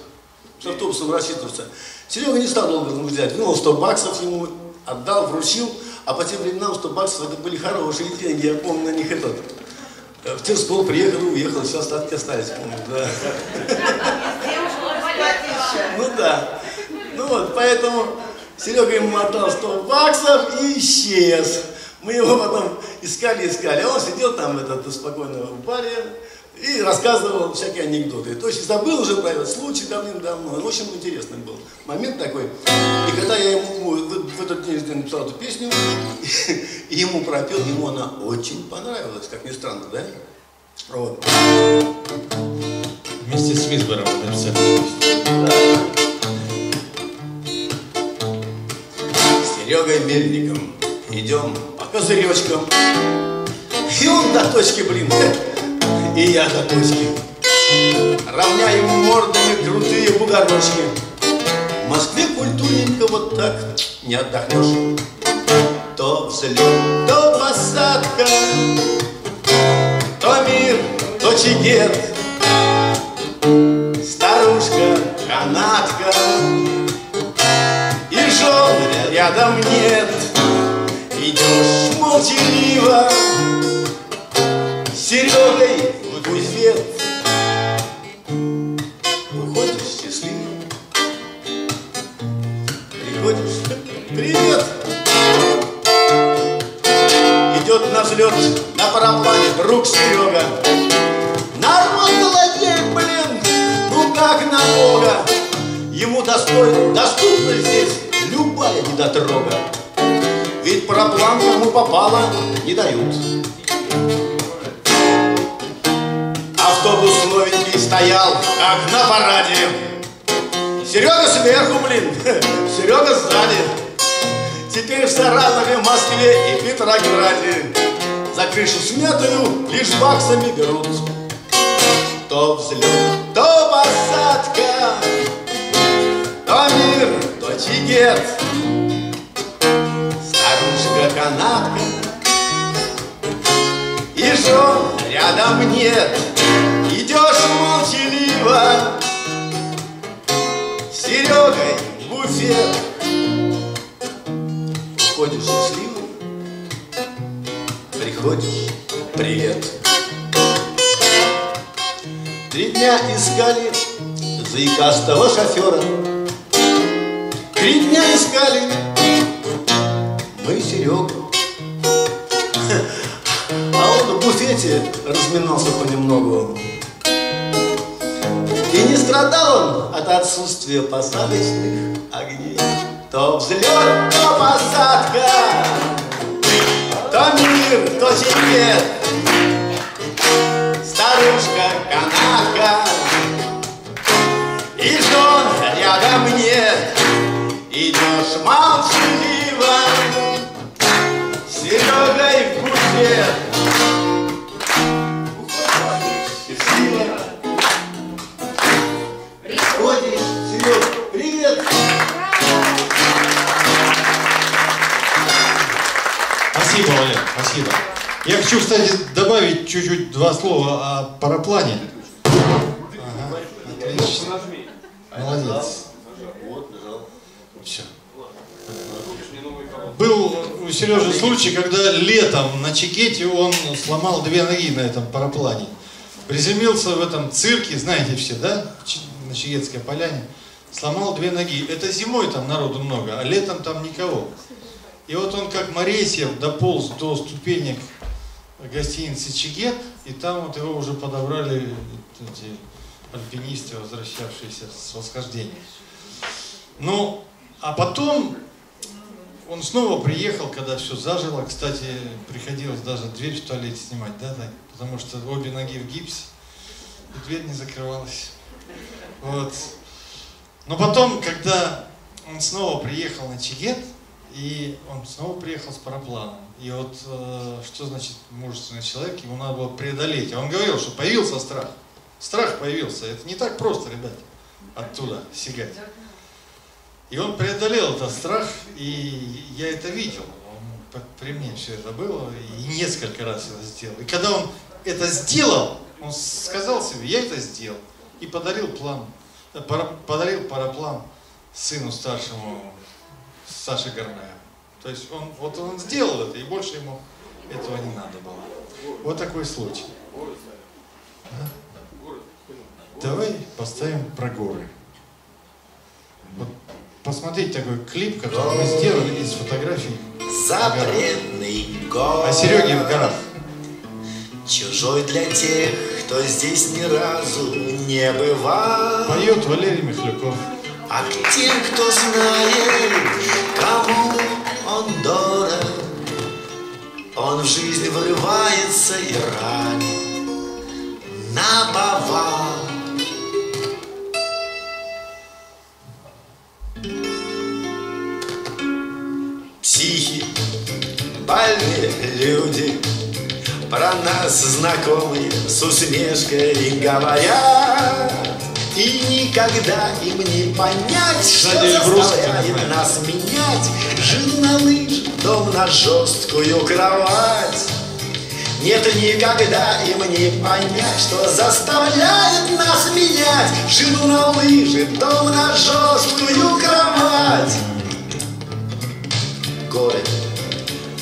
с автобусом рассчитываться. Серега не стал долго ждать, вынул 100 баксов ему, отдал, вручил, а по тем временам 100 баксов это были хорошие деньги, я помню на них этот. э, В Тирспол приехал, уехал, все остатки остались, помню, да. Ну да. Ну вот, поэтому Серега ему отдал 100 баксов и исчез. Мы его потом искали, искали. А он сидел там этот, спокойно в баре и рассказывал всякие анекдоты. То есть забыл уже про этот случай давным-давно. В общем, интересный был момент такой. И когда я ему в, в этот день написал эту песню, и ему пропел, ему она очень понравилась, как ни странно, да? Вот. Вместе с Висбором написали. С Серегой Мельником идем по козыречкам. И он до точки, блин, и я до точки. Равняем мордами крутые бугорочки. В Москве культурненько вот так не отдохнешь. То взлет, то посадка, то мир, то чигет. Рядом нет. Идешь молчаливо попало не дают. Автобус новенький стоял, как на параде. Серега сверху, блин, Серега сзади. Теперь в Саратове, Москве и Петрограде За крышу смятую лишь баксами берут. То взлет, то посадка, то мир, то чигет. Старушка-канатка И жен рядом нет Идешь молчаливо. Серегой в буфет. Уходишь счастливый Приходишь, привет. Три дня искали заикастого шофера Три дня искали мы Серегу. А он в буфете разминался понемногу. И не страдал он от отсутствия посадочных огней. То взлет, то посадка, то мир, то секрет. Старушка, канатка, и жен рядом нет. Идешь молчаливо, Серегой в буфет. Уходишь счастливо. Приходишь, Серег, привет. Спасибо, Валер, спасибо. Я хочу, кстати, добавить чуть-чуть два слова о параплане. Ага, отлично. Нажми. Молодец. Вот, нажал. Все. Был у Сережи случай, когда летом на Чикете он сломал две ноги на этом параплане. Приземлился в этом цирке, знаете все, да? На Чигетской поляне, сломал две ноги. Это зимой там народу много, а летом там никого. И вот он как Моресьев дополз до ступенек гостиницы Чигет, и там вот его уже подобрали эти альпинисты, возвращавшиеся с восхождения. Ну, а потом он снова приехал, когда все зажило. Кстати, приходилось даже дверь в туалете снимать, да, Тань? Потому что обе ноги в гипсе, и дверь не закрывалась. Вот. Но потом, когда он снова приехал на Чигет, и он снова приехал с парапланом. И вот э, что значит мужественный человек, ему надо было преодолеть. А он говорил, что появился страх. Страх появился. Это не так просто, ребят, оттуда сигать. И он преодолел этот страх, и я это видел. Он, при мне все это было, и несколько раз это сделал. И когда он это сделал, он сказал себе, я это сделал. И подарил план, э, подарил параплан сыну старшему Саше Горнаеву. То есть он, вот он сделал это, и больше ему этого не надо было. Вот такой случай. Да? Давай поставим про горы. Вот посмотреть такой клип, который мы сделали из фотографий Запретный город. О Сереге в горах. Чужой для тех, кто здесь ни разу не бывал. Поет Валерий Михлюков. А к тем, кто знает, кому он дорог. Он в жизнь врывается и ранит. На повал больные люди Про нас знакомые с усмешкой говорят. И никогда им не понять, что заставляет нас менять Жену на лыж, дом на жесткую кровать. Нет никогда им не понять, что заставляет нас менять Жену на лыжи, дом на жесткую кровать. Горы,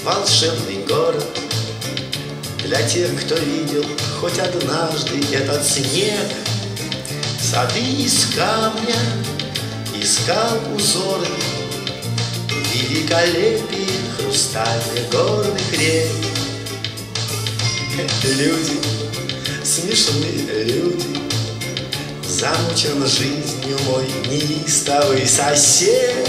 волшебный город. Для тех, кто видел хоть однажды этот снег Сады из камня, из скал узоры Великолепие хрустальных горных рек. Люди, смешные люди Замучен жизнью мой неистовый сосед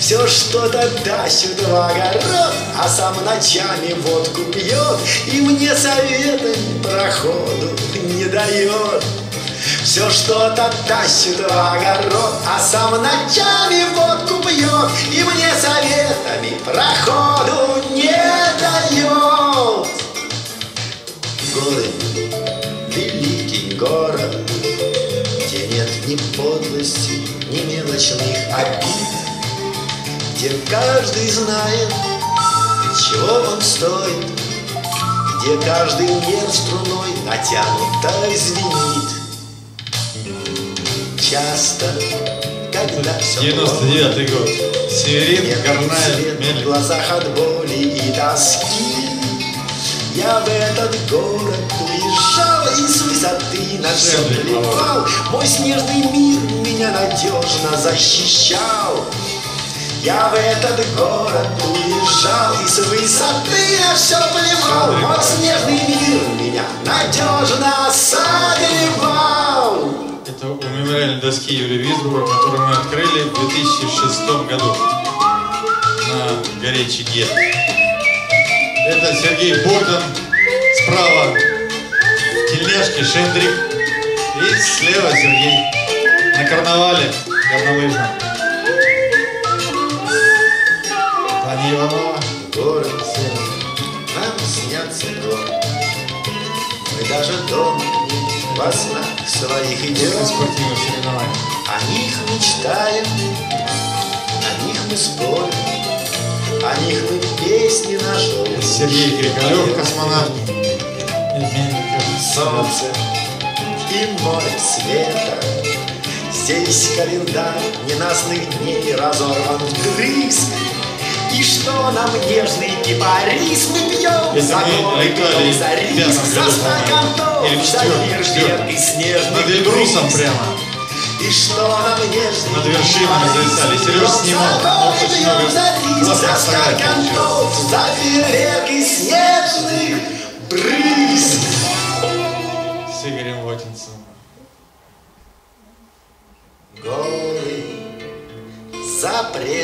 Все что-то тащит в огород А сам ночами водку пьет И мне советами проходу не дает все что-то тащит в огород, а сам ночами водку пьет и мне советами проходу не дает. Горы, великий город, где нет ни подлости, ни мелочных обид, где каждый знает, чего он стоит, где каждый нерв струной натянуто звенит. Часто, когда все 99 год. Северин, Горная, в глазах от боли и тоски. Я в этот город уезжал и с высоты на плевал. Мой снежный мир меня надежно защищал я в этот город уезжал и с высоты на все плевал Мой снежный мир меня надежно согревал Это у мемориальной доски Юрия Висбура, которую мы открыли в 2006 году на горе Чигет. Это Сергей Богдан, справа в тельняшке Шендрик и слева Сергей на карнавале горнолыжном. Таня Иванова. Город нам снятся горы Мы даже дома во снах своих идем. О них мечтаем, о них мы спорим О них мы песни наши Сергей Крикалев, космонавт. Солнце и море света Здесь календарь ненастных дней разорван в грыз И что нам нежный кипарис мы пьем За горы, пьем за в рис, пятом за стакан по-моему. Или в за четвертом. и снежный Над Эльбрусом прямо. И что нам нежный Над вершинами зависали. Сереж снимал, но очень много за риск, за за фейерверк из снежных брызг. с Игорем Вотинцем. Горы, запретный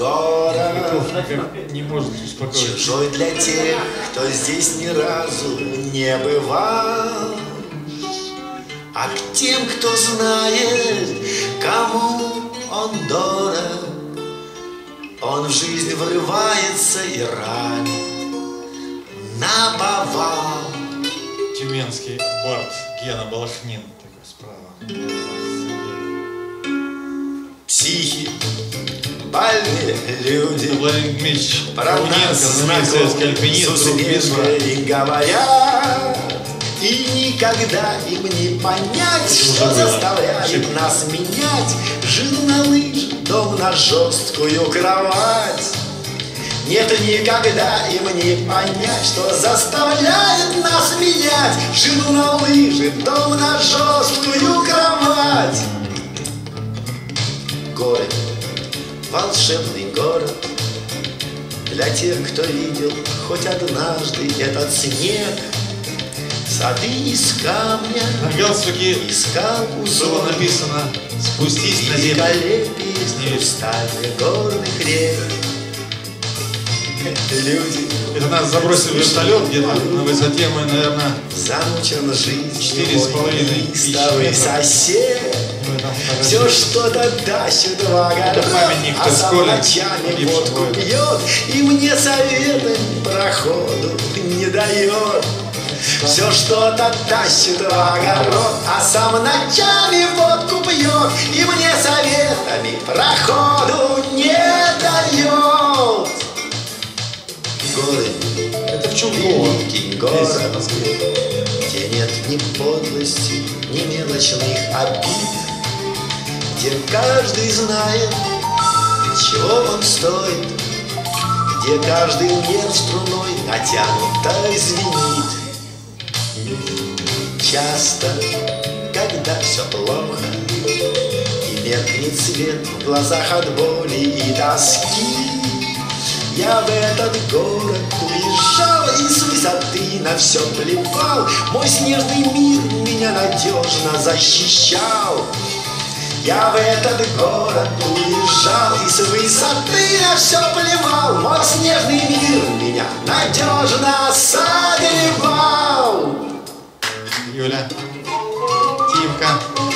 город. Не может успокоиться. Чужой для тех, кто здесь ни разу не бывал. А к тем, кто знает, кому он дорог, Он в жизнь врывается и ранит на повал. Тюменский бард Гена Балахнин. Такой справа. Психи, больные люди, Владимир Дмитриевич Про нас знакомы с усмешкой говорят И никогда им не понять, что было. заставляет нас менять Жену на лыжи, дом на жесткую кровать. Нет, никогда им не понять, что заставляет нас менять Жену на лыжи, дом на жесткую кровать. Горы, волшебный город. Для тех, кто видел хоть однажды этот снег Сады из камня, На галстуке из скал было узор написано «Спустись на землю». Великолепие хрустальных горных рек. Люди. Это нас забросили в вертолет где-то на высоте, мы, наверное, замучен жизнью Четыре с половиной тысячи метров. сосед Все что-то огород, Это памятник а сам ночами водку пьет И мне советом проходу не дает. Все что-то тащит в огород, а сам ночами водку пьет И мне советами проходу не дает. Горы, Это в Чулково. великий город где нет ни подлости, ни мелочных обид, Где каждый знает, чего он стоит, Где каждый нерв струной натянуто звенит. Часто, когда все плохо, И меркнет свет в глазах от боли и тоски, я в этот город уезжал и с высоты на все плевал. Мой снежный мир меня надежно защищал. Я в этот город уезжал и с высоты на все плевал. Мой снежный мир меня надежно согревал. Юля, Тимка.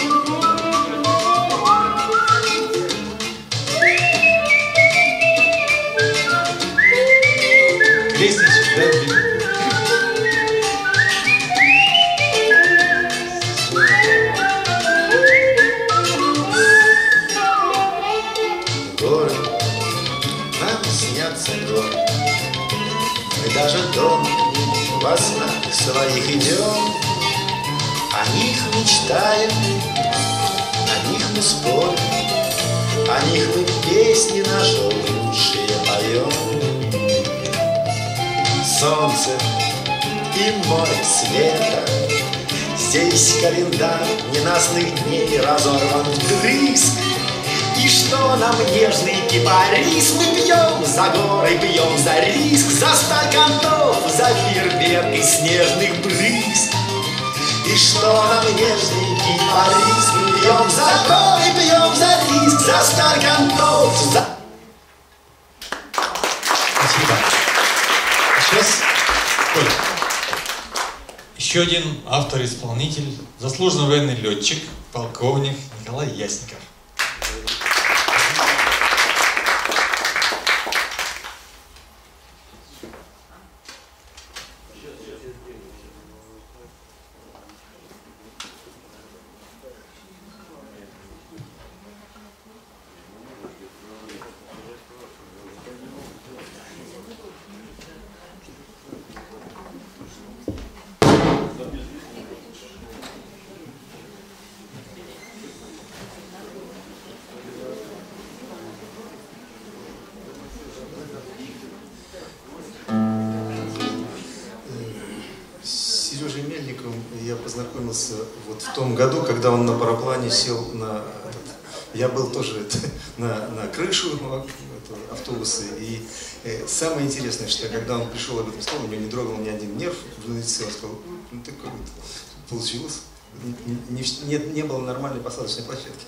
Снах своих идем, о них мечтаем, о них мы спорим, о них мы песни наши лучшие поем. Солнце и море света, Здесь календарь ненастных дней разорван вдрызг, и что нам нежный кипарис Мы пьем за горы, пьем за риск За сталь контов, за фейерверк из снежных брызг. И что нам нежный кипарис Мы пьем за горы, пьем за риск За сталь контов, за... Спасибо. Сейчас, Коль, еще один автор-исполнитель, заслуженный военный летчик, полковник Николай Ясников. Параплане сел на... Я был тоже на, на крышу это, автобуса. И э, самое интересное, что когда он пришел об этом сказал, у него не дрогнул ни один нерв. Он сказал, ну ты как это получилось. Не, не, не было нормальной посадочной площадки.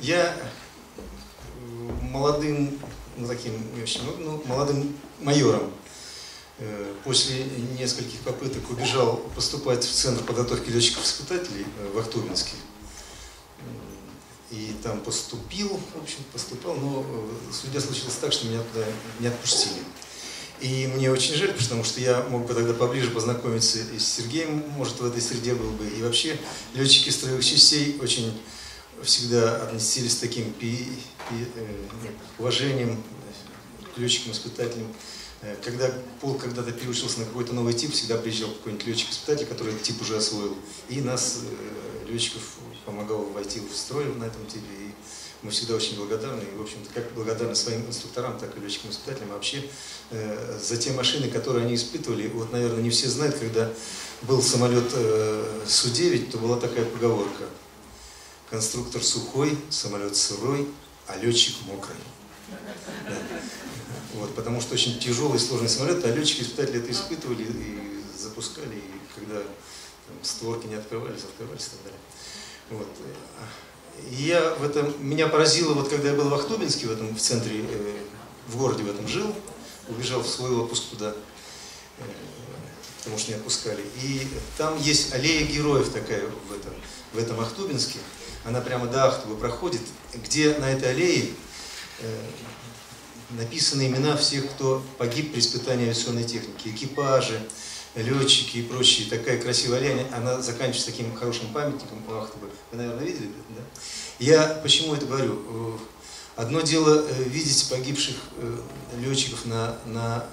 Я молодым, ну таким, очень, ну, молодым майором э, после нескольких попыток убежал поступать в Центр подготовки летчиков-испытателей э, в Ахтубинске. И там поступил, в общем, поступал, но э, судья случилось так, что меня туда не отпустили. И мне очень жаль, потому что я мог бы тогда поближе познакомиться и с Сергеем, может, в этой среде был бы. И вообще летчики строевых частей очень всегда относились с таким пи, пи, э, уважением к летчикам-испытателям. Э, когда полк когда-то переучился на какой-то новый тип, всегда приезжал какой-нибудь летчик-испытатель, который этот тип уже освоил. И нас, э, летчиков, помогал войти в строй на этом типе. И мы всегда очень благодарны. И, в общем-то, как благодарны своим инструкторам, так и летчикам-испытателям. Вообще э, за те машины, которые они испытывали, вот, наверное, не все знают, когда был самолет э, Су-9, то была такая поговорка – Конструктор сухой, самолет сырой, а летчик мокрый. Да. Вот, потому что очень тяжелый, сложный самолет, а летчики-испытатели это испытывали и запускали, и когда там, створки не открывались, открывались и так далее. Вот. И я в этом, меня поразило, вот когда я был в Ахтубинске, в этом в центре, э, в городе в этом жил, убежал в свой отпуск туда, э, потому что не отпускали. И там есть аллея героев такая в этом, в этом Ахтубинске она прямо до Ахтуба проходит, где на этой аллее э, написаны имена всех, кто погиб при испытании авиационной техники, экипажи, летчики и прочие. Такая красивая аллея, она заканчивается таким хорошим памятником у Ахтуба. Вы, наверное, видели? Да? Я почему это говорю? Э, одно дело э, видеть погибших летчиков на, на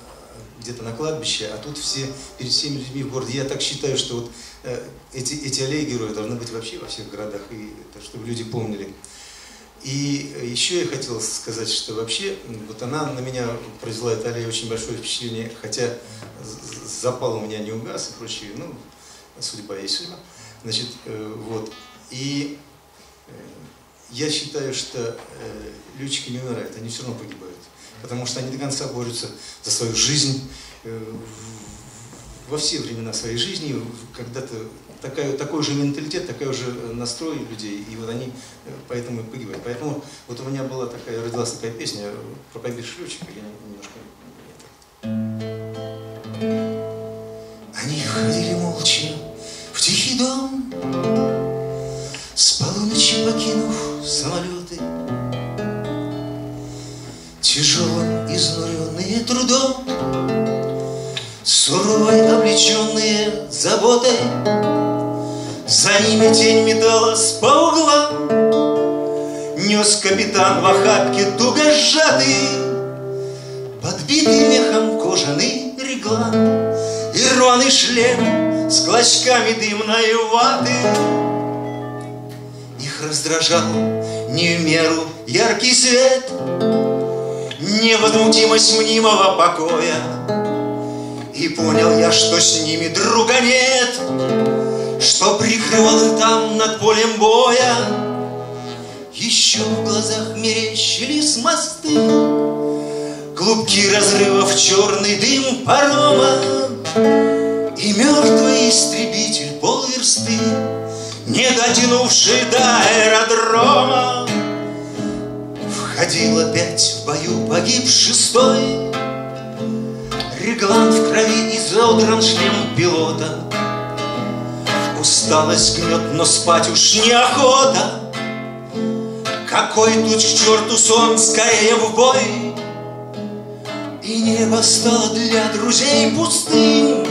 где-то на кладбище, а тут все перед всеми людьми в городе. Я так считаю, что вот э, эти, эти аллеи героев должны быть вообще во всех городах, и, чтобы люди помнили. И еще я хотел сказать, что вообще вот она на меня произвела эта аллея очень большое впечатление, хотя запал у меня не угас и прочее, ну, судьба есть судьба. Значит, э, вот. И э, я считаю, что э, летчики не умирают, они все равно погибают потому что они до конца борются за свою жизнь во все времена своей жизни, когда-то такая, такой же менталитет, такой же настрой людей, и вот они э, поэтому и погибают. Поэтому вот у меня была такая, родилась такая песня про погибших летчика, я немножко... Они ходили молча в тихий дом, с полуночи покинув самолеты, Тяжелым изнуренные трудом, Суровой облеченные заботой, За ними тень металась по углам, Нес капитан в охапке туго сжатый, Подбитый мехом кожаный реглан. И рваный шлем с клочками дымной ваты. Их раздражал не в меру яркий свет — невозмутимость мнимого покоя. И понял я, что с ними друга нет, Что прикрывал их там над полем боя. Еще в глазах мерещились мосты, Клубки разрывов, черный дым парома И мертвый истребитель полверсты, Не дотянувший до аэродрома. Ходил опять в бою погиб шестой Реглан в крови изодран шлем пилота. Усталость гнет, но спать уж неохота. Какой тут к черту сон, скорее в бой. И небо стало для друзей пустым.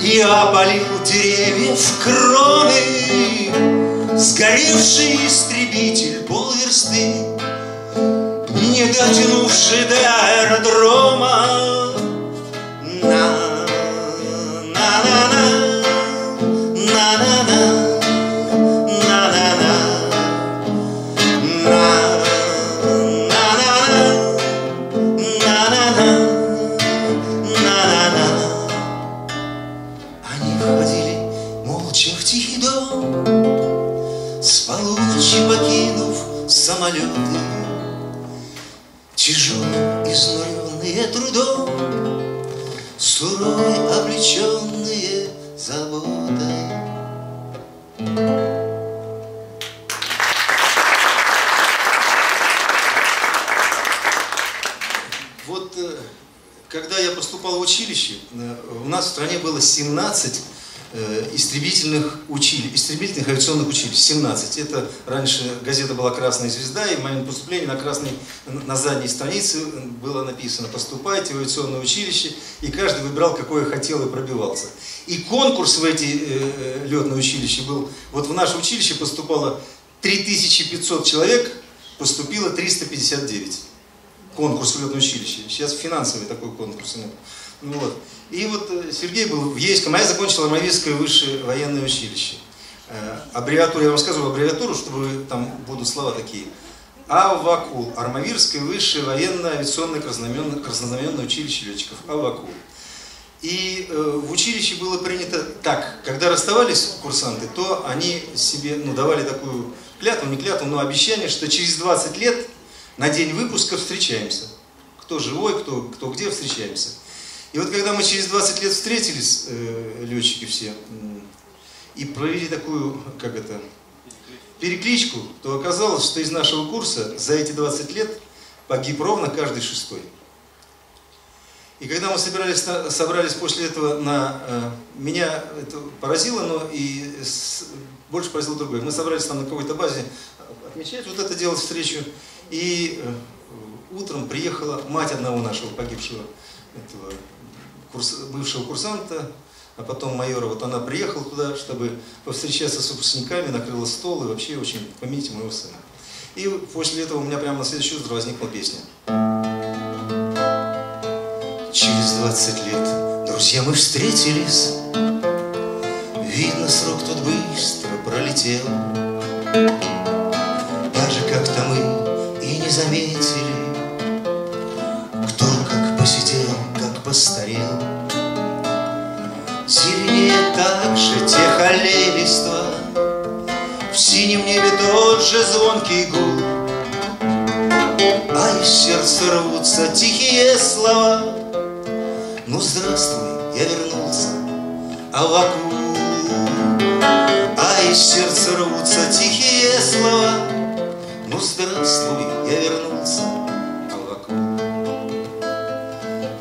И опалил деревьев кроны. Сгоревший истребитель полверсты не дотянувший до аэродрома. На, на, на, на, на, на, на, изнуренные трудом, Суровой облеченные заботой. Э, когда я поступал в училище, э, у нас в стране было 17 э, истребительных училищ, истребительных авиационных училищ, 17. Это раньше газета была «Красная звезда», и в моем поступлении на, красной, на задней странице было написано «Поступайте в авиационное училище», и каждый выбирал, какое хотел и пробивался. И конкурс в эти э, летные училища был, вот в наше училище поступало 3500 человек, поступило 359 конкурс в летное училище. Сейчас финансовый такой конкурс нет. Вот. И вот э, Сергей был в Ейском, а я закончил Армавирское высшее военное училище. Э, аббревиатуру, я вам скажу аббревиатуру, чтобы там будут слова такие. АВАКУЛ, Армавирское высшее военное авиационное краснознаменное, краснознаменное училище летчиков, АВАКУЛ. И э, в училище было принято так, когда расставались курсанты, то они себе ну, давали такую клятву, не клятву, но обещание, что через 20 лет на день выпуска встречаемся. Кто живой, кто, кто где встречаемся. И вот когда мы через 20 лет встретились, э, летчики все, и провели такую, как это, перекличку, то оказалось, что из нашего курса за эти 20 лет погиб ровно каждый шестой. И когда мы собирались, собрались после этого на... э, меня это поразило, но и с- больше поразило другое. Мы собрались там на какой-то базе отмечать вот это делать встречу. И э, утром приехала мать одного нашего погибшего этого курс- бывшего курсанта, а потом майора. Вот она приехала туда, чтобы повстречаться с выпускниками, накрыла стол и вообще очень помните моего сына. И после этого у меня прямо на следующее утро возникла песня. Через 20 лет, друзья, мы встретились. Видно, срок тут быстро пролетел. Даже как-то мы и не заметили, постарел. Зеленее так же тех аллей листва, В синем небе тот же звонкий гул, А из сердца рвутся тихие слова. Ну, здравствуй, я вернулся, а вокруг А из сердца рвутся тихие слова. Ну, здравствуй, я вернулся, а вокруг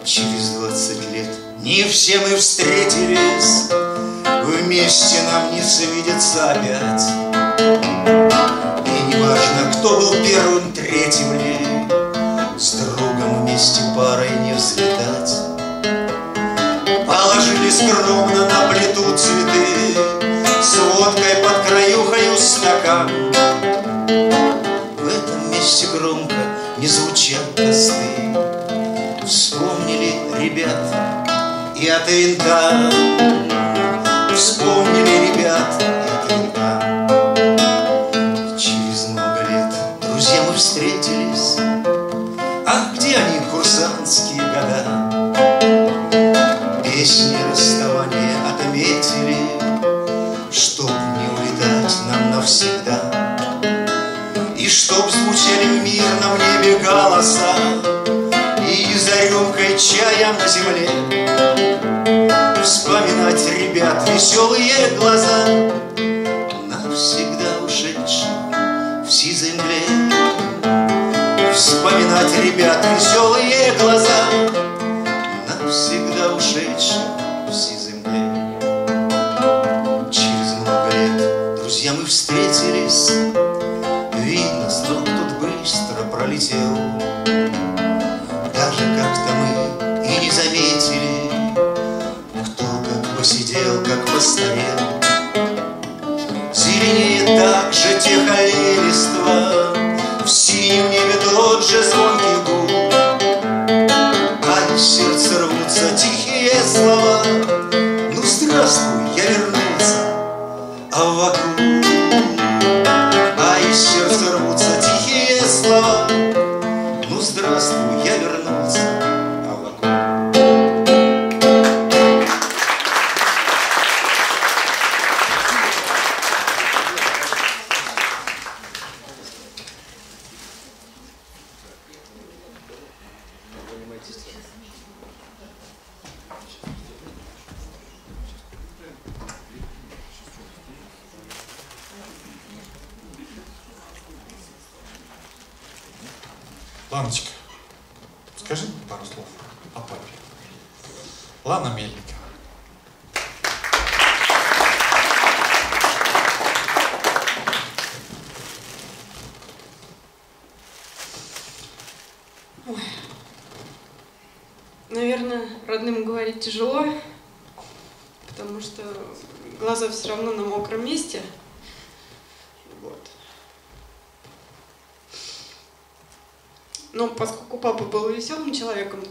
Через двадцать лет не все мы встретились, Вместе нам не свидеться опять. И не важно, кто был первым, третьим ли, С другом вместе парой не взлетать. Положили скромно на плиту цветы С водкой под краюхою стакан. В этом месте громко не звучат тосты, Вспомнили ребят и от винта, Вспомнили ребят и от винта. И через много лет, друзья, мы встретились, А где они, курсантские года? Песни расставания отметили, Чтоб не улетать нам навсегда. И чтоб звучали в мирном небе голоса, чая на земле Вспоминать ребят веселые глаза, Навсегда ушедших в сизой мгле. Вспоминать ребят веселые глаза, Навсегда ушедших в сизой мгле. Через много лет, друзья, мы встретились,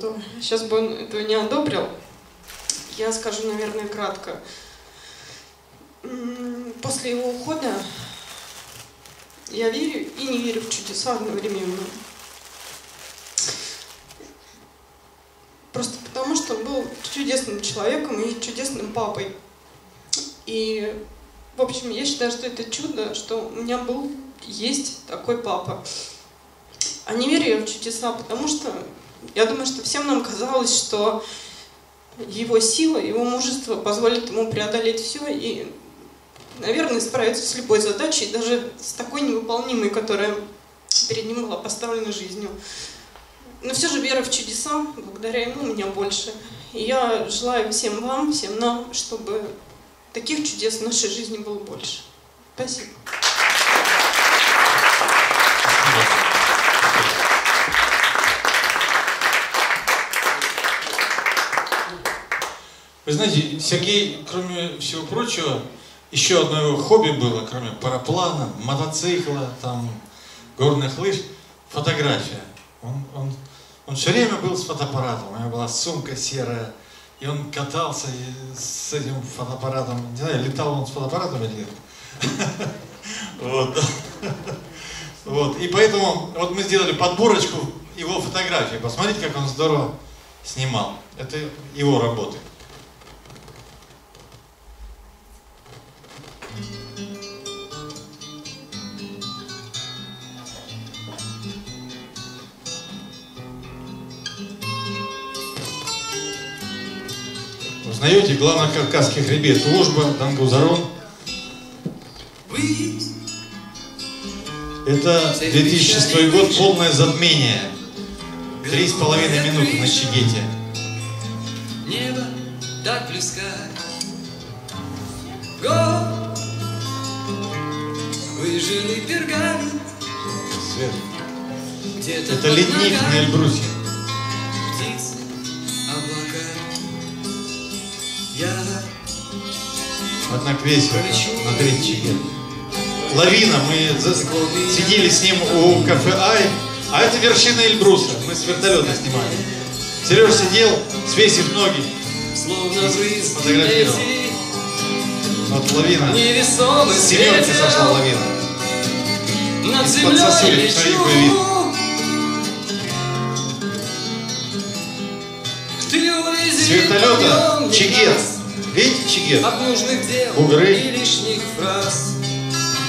человеком, то сейчас бы он этого не одобрил. Я скажу, наверное, кратко. После его ухода я верю и не верю в чудеса одновременно. Просто потому, что он был чудесным человеком и чудесным папой. И, в общем, я считаю, что это чудо, что у меня был, есть такой папа. А не верю я в чудеса, потому что я думаю, что всем нам казалось, что его сила, его мужество позволит ему преодолеть все и, наверное, справиться с любой задачей, даже с такой невыполнимой, которая перед ним была поставлена жизнью. Но все же вера в чудеса, благодаря ему, у меня больше. И я желаю всем вам, всем нам, чтобы таких чудес в нашей жизни было больше. Спасибо. Вы знаете, Сергей, кроме всего прочего, еще одно его хобби было, кроме параплана, мотоцикла, там, горных лыж, фотография. Он, он, он все время был с фотоаппаратом, у него была сумка серая, и он катался и с этим фотоаппаратом, не знаю, летал он с фотоаппаратом или нет. Вот. Вот. И поэтому вот мы сделали подборочку его фотографий. Посмотрите, как он здорово снимал. Это его работы. Узнаете главнокавказский хребет Ужба, Дангузарон? Это 2006 год, полное затмение. Три с половиной минуты на Чигете. Небо так близко. Год выжили пергамент. Свет. Это ледник на Эльбрусе. Я Однако весело на Чигет. Лавина, мы за- сидели с ним у кафе Ай, а это вершина Эльбруса, мы с вертолета снимали. Сереж сидел, свесив ноги, словно лети, Вот лавина. С семерки сошла лавина. Над землей лечу. Вертолета Чигет. Видите Чигет? От нужных дел Бугры. и лишних фраз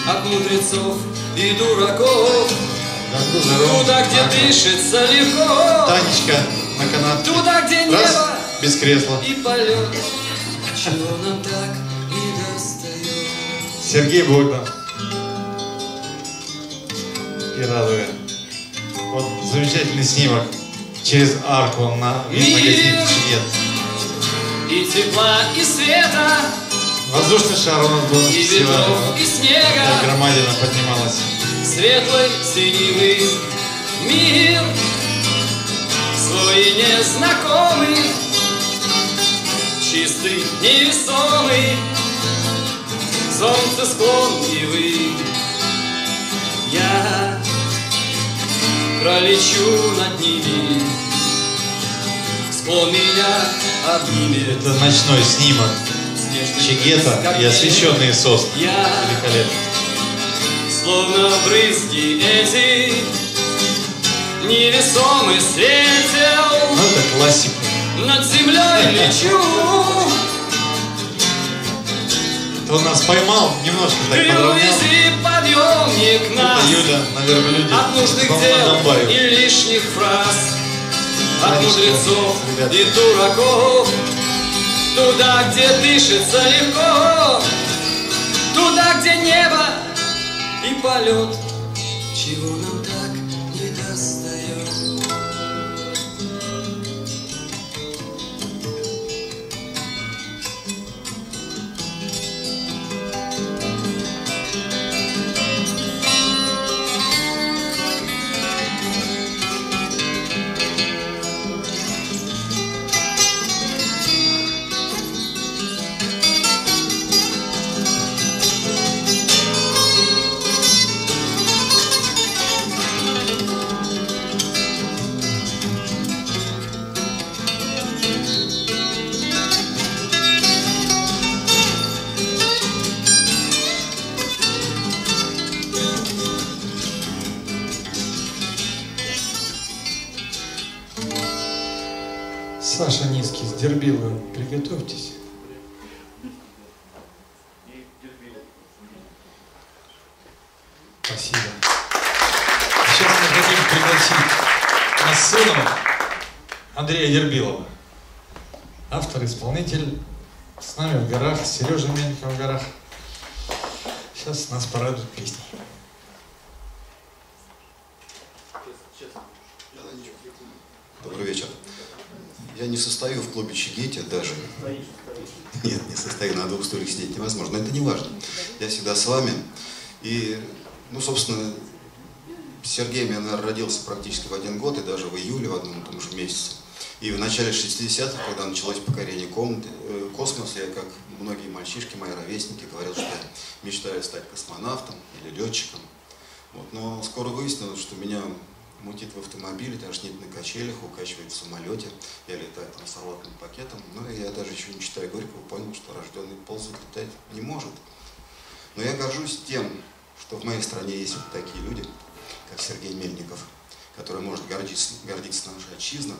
От мудрецов и дураков. Туда, где Наша. дышится легко Танечка на канатке. Туда, где Раз, небо без кресла. и полет Чего нам так не достает Сергей Богдан. И радуга. Вот замечательный снимок. Через арку на вид на гостиницу Чигет. И тепла, и света. Воздушный шар у нас был И фестивале. ветров, и снега. Так громадина поднималась. Светлый, синевый мир. Свой незнакомый Чистый, невесомый. Солнце склонливый Я пролечу над ними Склон меня обнимет Это ночной снимок Чигета и освещенные сосны. Я Великолепно. Словно брызги эти Невесомый светил Ну это классика. Над землей лечу Кто нас поймал, немножко так подровнял. подъемник Это нас Юля на верблюде. От нужных дел и лишних фраз От мудрецов и дураков. Туда, где дышится легко. Туда, где небо и полет. Чего Автор, исполнитель, с нами в горах, Сережа Мельников в горах. Сейчас нас порадуют песни. Добрый вечер. Я не состою в клубе Чигете даже. Нет, не состою, на двух стульях сидеть невозможно, но это не важно. Я всегда с вами. И, ну, собственно, с Сергеем я, наверное, родился практически в один год, и даже в июле в одном и том же месяце. И в начале 60-х, когда началось покорение э, космоса, я, как многие мальчишки, мои ровесники, говорил, что я мечтаю стать космонавтом или летчиком. Вот. Но скоро выяснилось, что меня мутит в автомобиле, тошнит на качелях, укачивает в самолете, я летаю там салатным пакетом, но я даже еще не читая Горького, понял, что рожденный ползать летать не может. Но я горжусь тем, что в моей стране есть вот такие люди, как Сергей Мельников, который может гордиться, гордиться нашей отчизной,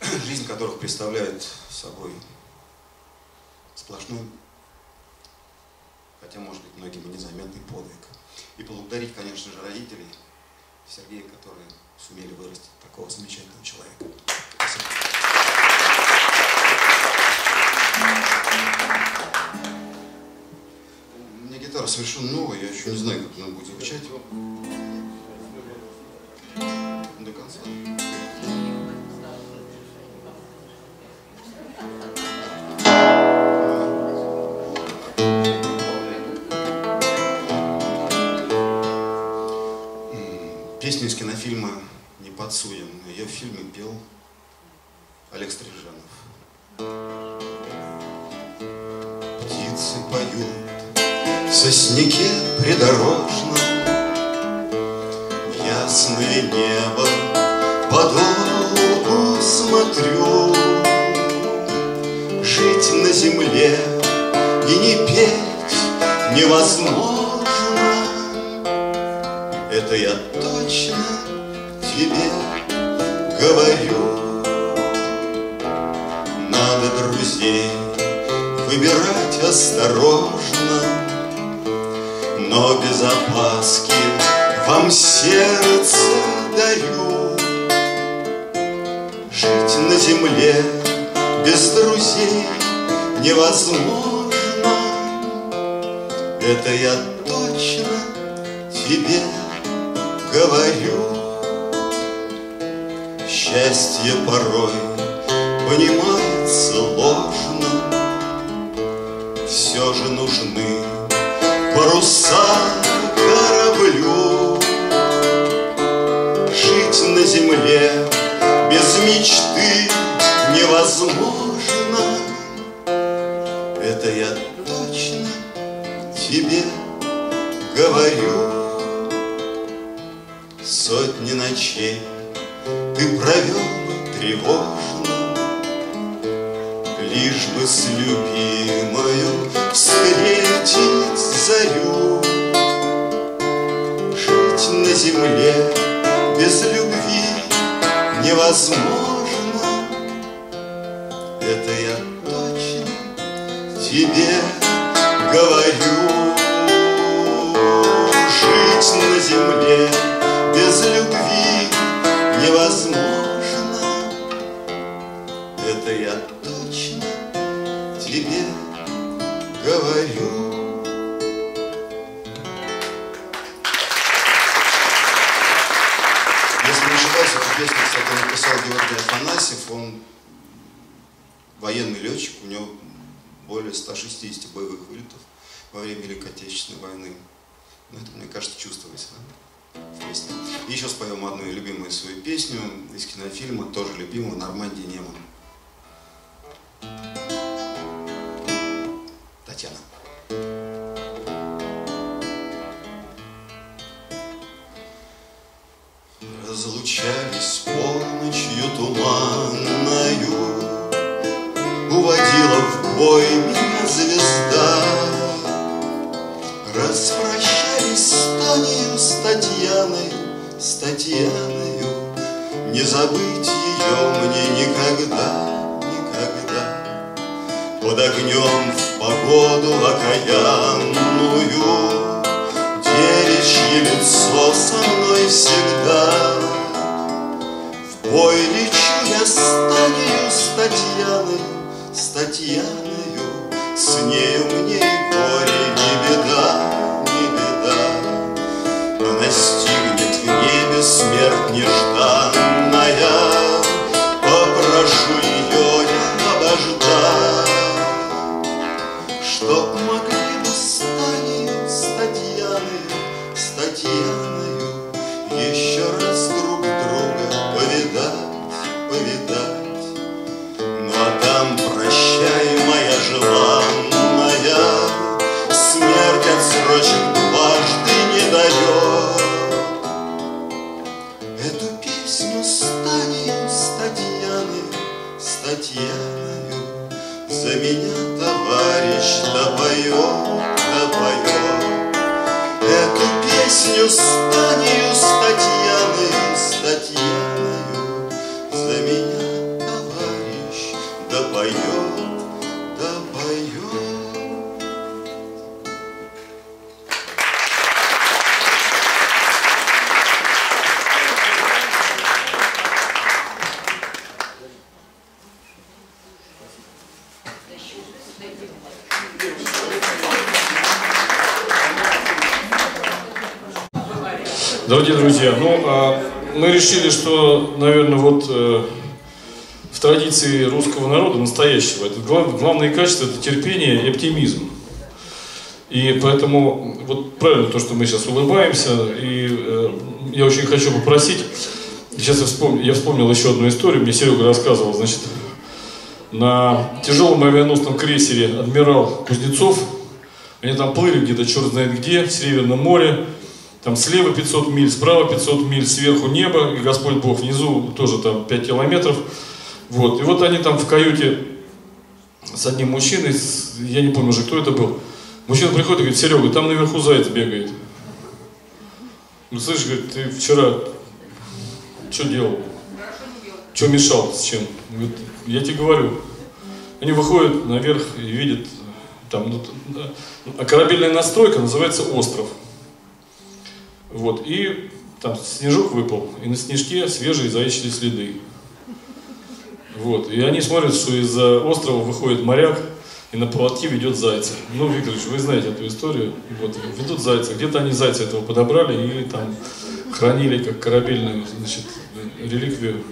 жизнь которых представляет собой сплошной, хотя, может быть, многим незаметный подвиг. И поблагодарить, конечно же, родителей Сергея, которые сумели вырастить такого замечательного человека. Спасибо. У меня гитара совершенно новая, я еще не знаю, как она будет звучать. До конца. Песню из кинофильма «Не подсуден». Ее в фильме пел Олег Стрижанов. Птицы поют в сосняке придорожном, Ясное небо подолгу смотрю. Жить на земле и не петь невозможно. Осторожно, но без опаски вам сердце дарю. Жить на земле без друзей невозможно. Это я точно тебе говорю. Счастье порой понимать нужны паруса во время Великой Отечественной войны. Ну, это, мне кажется, чувствуется да, в песне. И еще споем одну любимую свою песню из кинофильма, тоже любимого, «Нормандия Неман». Мы решили, что, наверное, вот э, в традиции русского народа настоящего, это глав- главное качество это терпение и оптимизм. И поэтому вот правильно то, что мы сейчас улыбаемся, и э, я очень хочу попросить, сейчас я вспомнил, я вспомнил еще одну историю, мне Серега рассказывал, значит, на тяжелом авианосном крейсере «Адмирал Кузнецов», они там плыли где-то черт знает где, в Северном море, там слева 500 миль, справа 500 миль, сверху небо, и Господь Бог внизу тоже там 5 километров. Вот. И вот они там в каюте с одним мужчиной, с- я не помню уже, кто это был. Мужчина приходит и говорит, Серега, там наверху заяц бегает. Ну, слышишь, говорит, ты вчера что делал? Что мешал, с чем? Говорит, я тебе говорю. Они выходят наверх и видят, там, ну, а корабельная настройка называется «Остров». Вот, и там снежок выпал, и на снежке свежие заячьи следы. Вот, и они смотрят, что из-за острова выходит моряк, и на поводке ведет зайца. Ну, Викторович, вы знаете эту историю. Вот, ведут зайца. Где-то они зайца этого подобрали и там хранили как корабельную, значит, реликвию.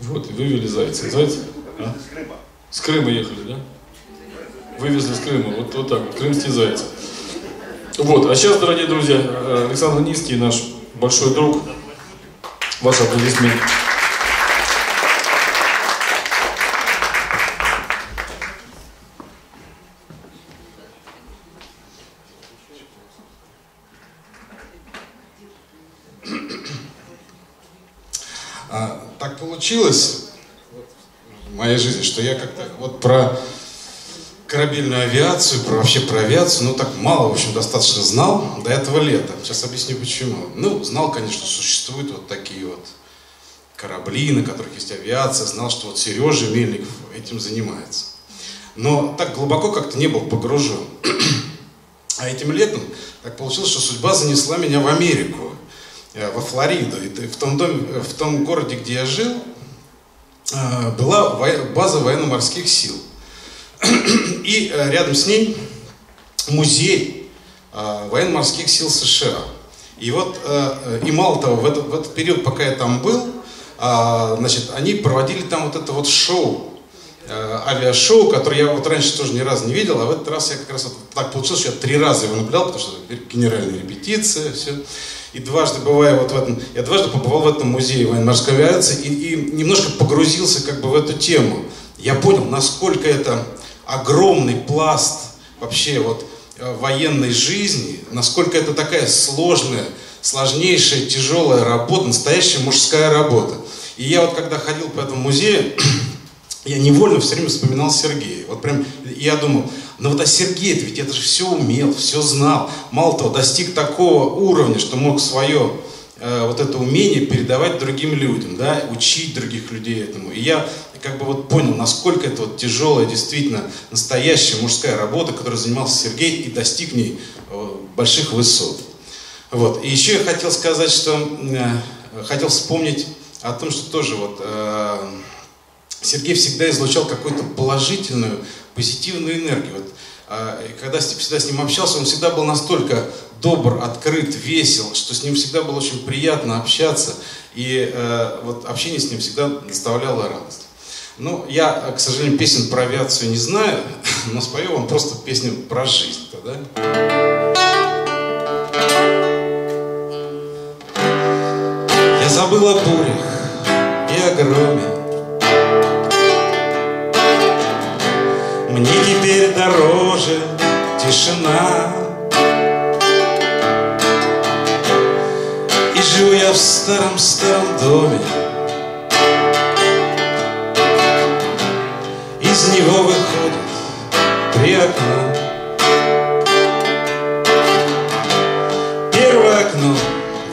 Вот, и вывели зайца. Зайца? А? С Крыма ехали, да? Вывезли с Крыма, вот, вот так вот, крымский заяц. Вот, а сейчас, дорогие друзья, э, Александр Низкий, наш большой друг. Ваши аплодисменты. А, так получилось в моей жизни, что я как-то вот про корабельную авиацию, про вообще про авиацию, ну так мало, в общем, достаточно знал до этого лета. Сейчас объясню почему. Ну, знал, конечно, существуют вот такие вот корабли, на которых есть авиация, знал, что вот Сережа Мельников этим занимается. Но так глубоко как-то не был погружен. А этим летом так получилось, что судьба занесла меня в Америку, э, во Флориду. И в том, доме, в том городе, где я жил, э, была база военно-морских сил. И э, рядом с ней музей э, военно-морских сил США. И вот, э, и мало того, в этот, в этот период, пока я там был, значит, они проводили там вот это вот шоу, авиашоу, которое я вот раньше тоже ни разу не видел, а в этот раз я как раз вот так получилось, что я три раза его наблюдал, потому что генеральная репетиция, все. И дважды бывая вот в этом, я дважды побывал в этом музее военно-морской авиации и, и немножко погрузился как бы в эту тему. Я понял, насколько это огромный пласт вообще вот э, военной жизни, насколько это такая сложная, сложнейшая, тяжелая работа, настоящая мужская работа. И я вот когда ходил по этому музею, я невольно все время вспоминал Сергея. Вот прям я думал, ну вот а Сергей ведь это же все умел, все знал. Мало того, достиг такого уровня, что мог свое э, вот это умение передавать другим людям, да, учить других людей этому. И я как бы вот понял, насколько это вот тяжелая, действительно настоящая мужская работа, которой занимался Сергей и достиг в ней э, больших высот. Вот. И еще я хотел сказать, что э, хотел вспомнить о том, что тоже вот э, Сергей всегда излучал какую-то положительную, позитивную энергию. Вот, э, и когда всегда с ним общался, он всегда был настолько добр, открыт, весел, что с ним всегда было очень приятно общаться. И э, вот общение с ним всегда доставляло радость. Ну, я, к сожалению, песен про авиацию не знаю, но спою вам просто песню про жизнь тогда. Я забыл о бурях и о громе. Мне теперь дороже тишина. И живу я в старом-старом доме. Из него выходит три окна. Первое окно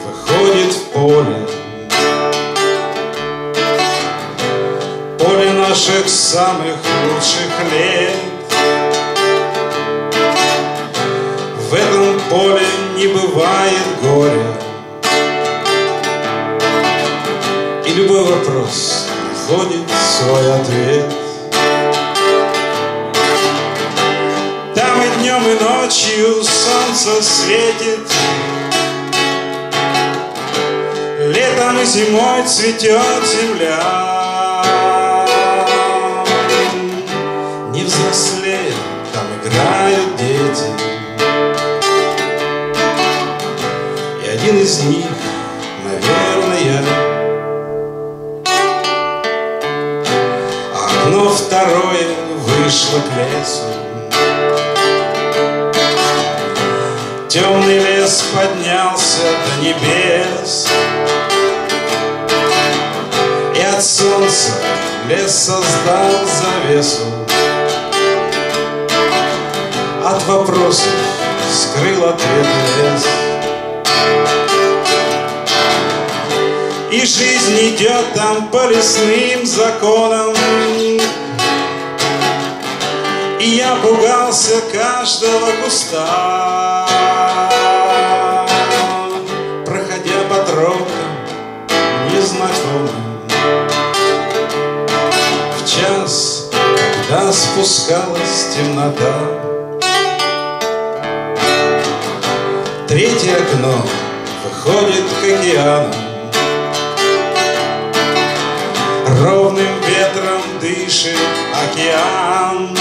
выходит в поле. Поле наших самых лучших лет. В этом поле не бывает горя. И любой вопрос находит свой ответ. Днем, и ночью солнце светит, Летом и зимой цветет земля. Не взрослея, там играют дети. И один из них, наверное, окно второе вышло к лесу. Темный лес поднялся до небес. И от солнца лес создал завесу. От вопросов скрыл ответ лес. И жизнь идет там по лесным законам. И я пугался каждого куста спускалась темнота. Третье окно выходит к океану. Ровным ветром дышит океан.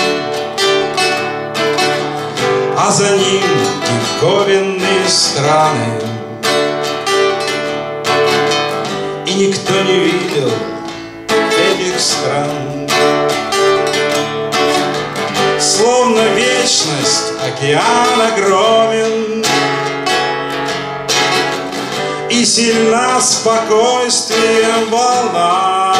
А за ним диковинные страны. И никто не видел этих стран Словно вечность океан огромен. И сильна спокойствием волна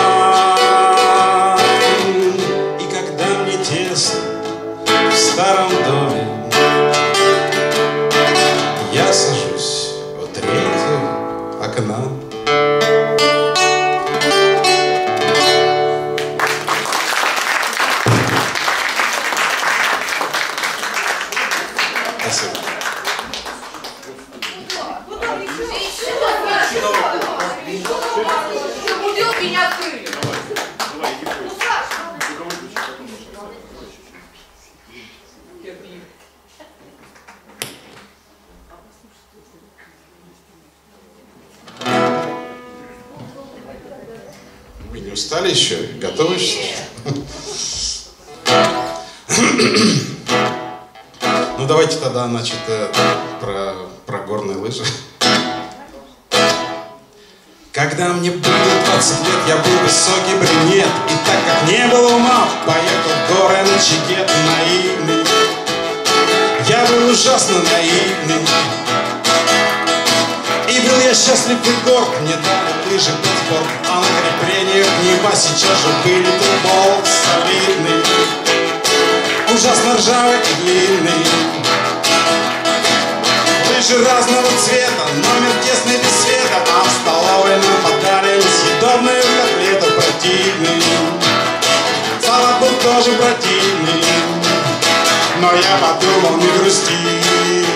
Но я подумал, не грусти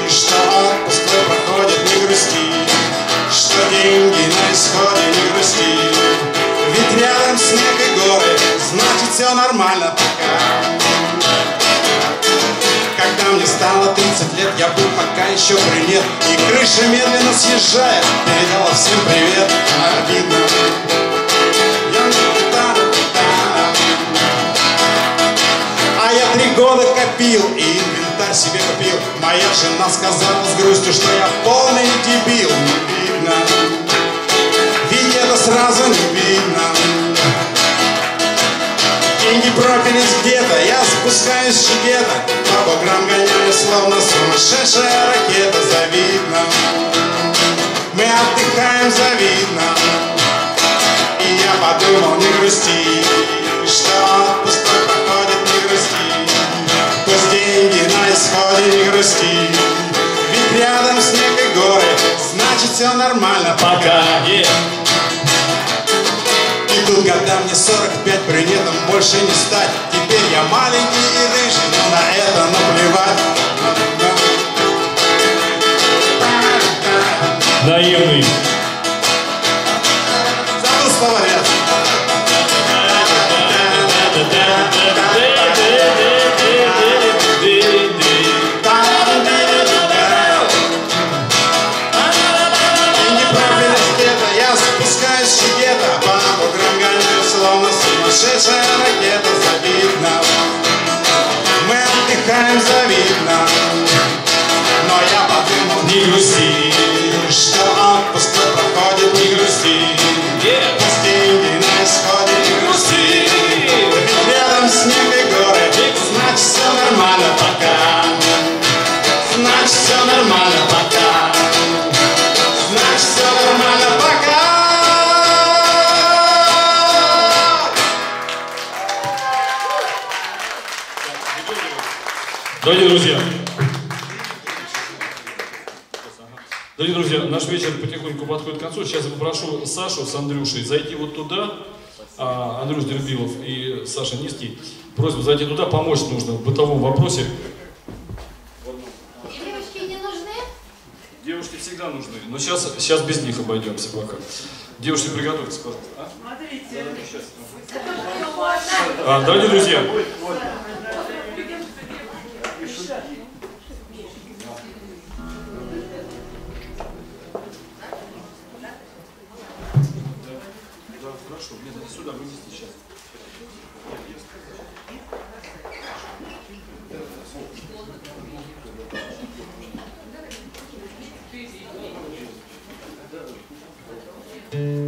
Что отпуск проходит, не грусти Что деньги на исходе, не грусти. Ведь рядом снег и горы Значит все нормально пока. Когда мне стало 30 лет, я был пока еще брюнет И крыша медленно съезжает, передала всем привет. Обидно. А я три года копил и себе купил. Моя жена сказала с грустью, что я полный дебил. Не видно, ведь это сразу не видно. Деньги пропились где-то, я спускаюсь с чигета По буграм гоняю, словно сумасшедшая ракета. Завидно, мы отдыхаем завидно. И я подумал, не грусти мне 45, брюнетом больше не стать. Теперь я маленький и рыжий, Сейчас я попрошу Сашу с Андрюшей зайти вот туда, а, Андрюш Дербилов и Саша Низкий. Просьба зайти туда, помочь нужно в бытовом вопросе. Девочки не нужны? Девушки всегда нужны, но сейчас, сейчас без них обойдемся пока. Девушки, приготовьтесь, пожалуйста. А? Смотрите. А, дорогие друзья, Нет, сюда вынести сейчас. А,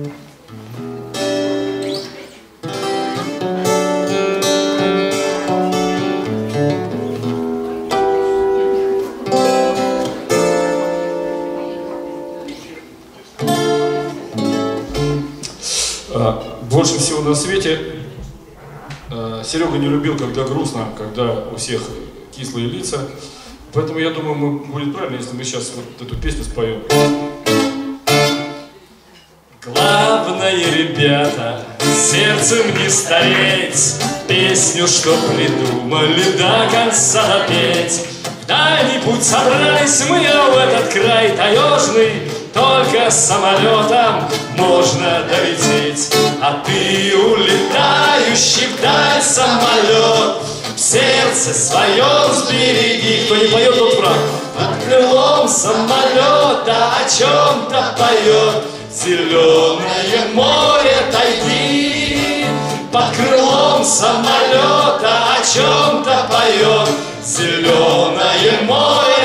Серега не любил, когда грустно, когда у всех кислые лица. Поэтому я думаю, мы, будет правильно, если мы сейчас вот эту песню споем. Главное, ребята, сердцем не стареть, Песню, что придумали, до конца допеть. Путь собрались мы в этот край таежный, Только самолетом можно долететь. А ты улетающий вдаль самолет, сердце своем сбереги. Кто не поет, тот враг. Под крылом самолета о чем-то поет Зеленое море тайги Под крылом самолета о чем-то поет Зеленое море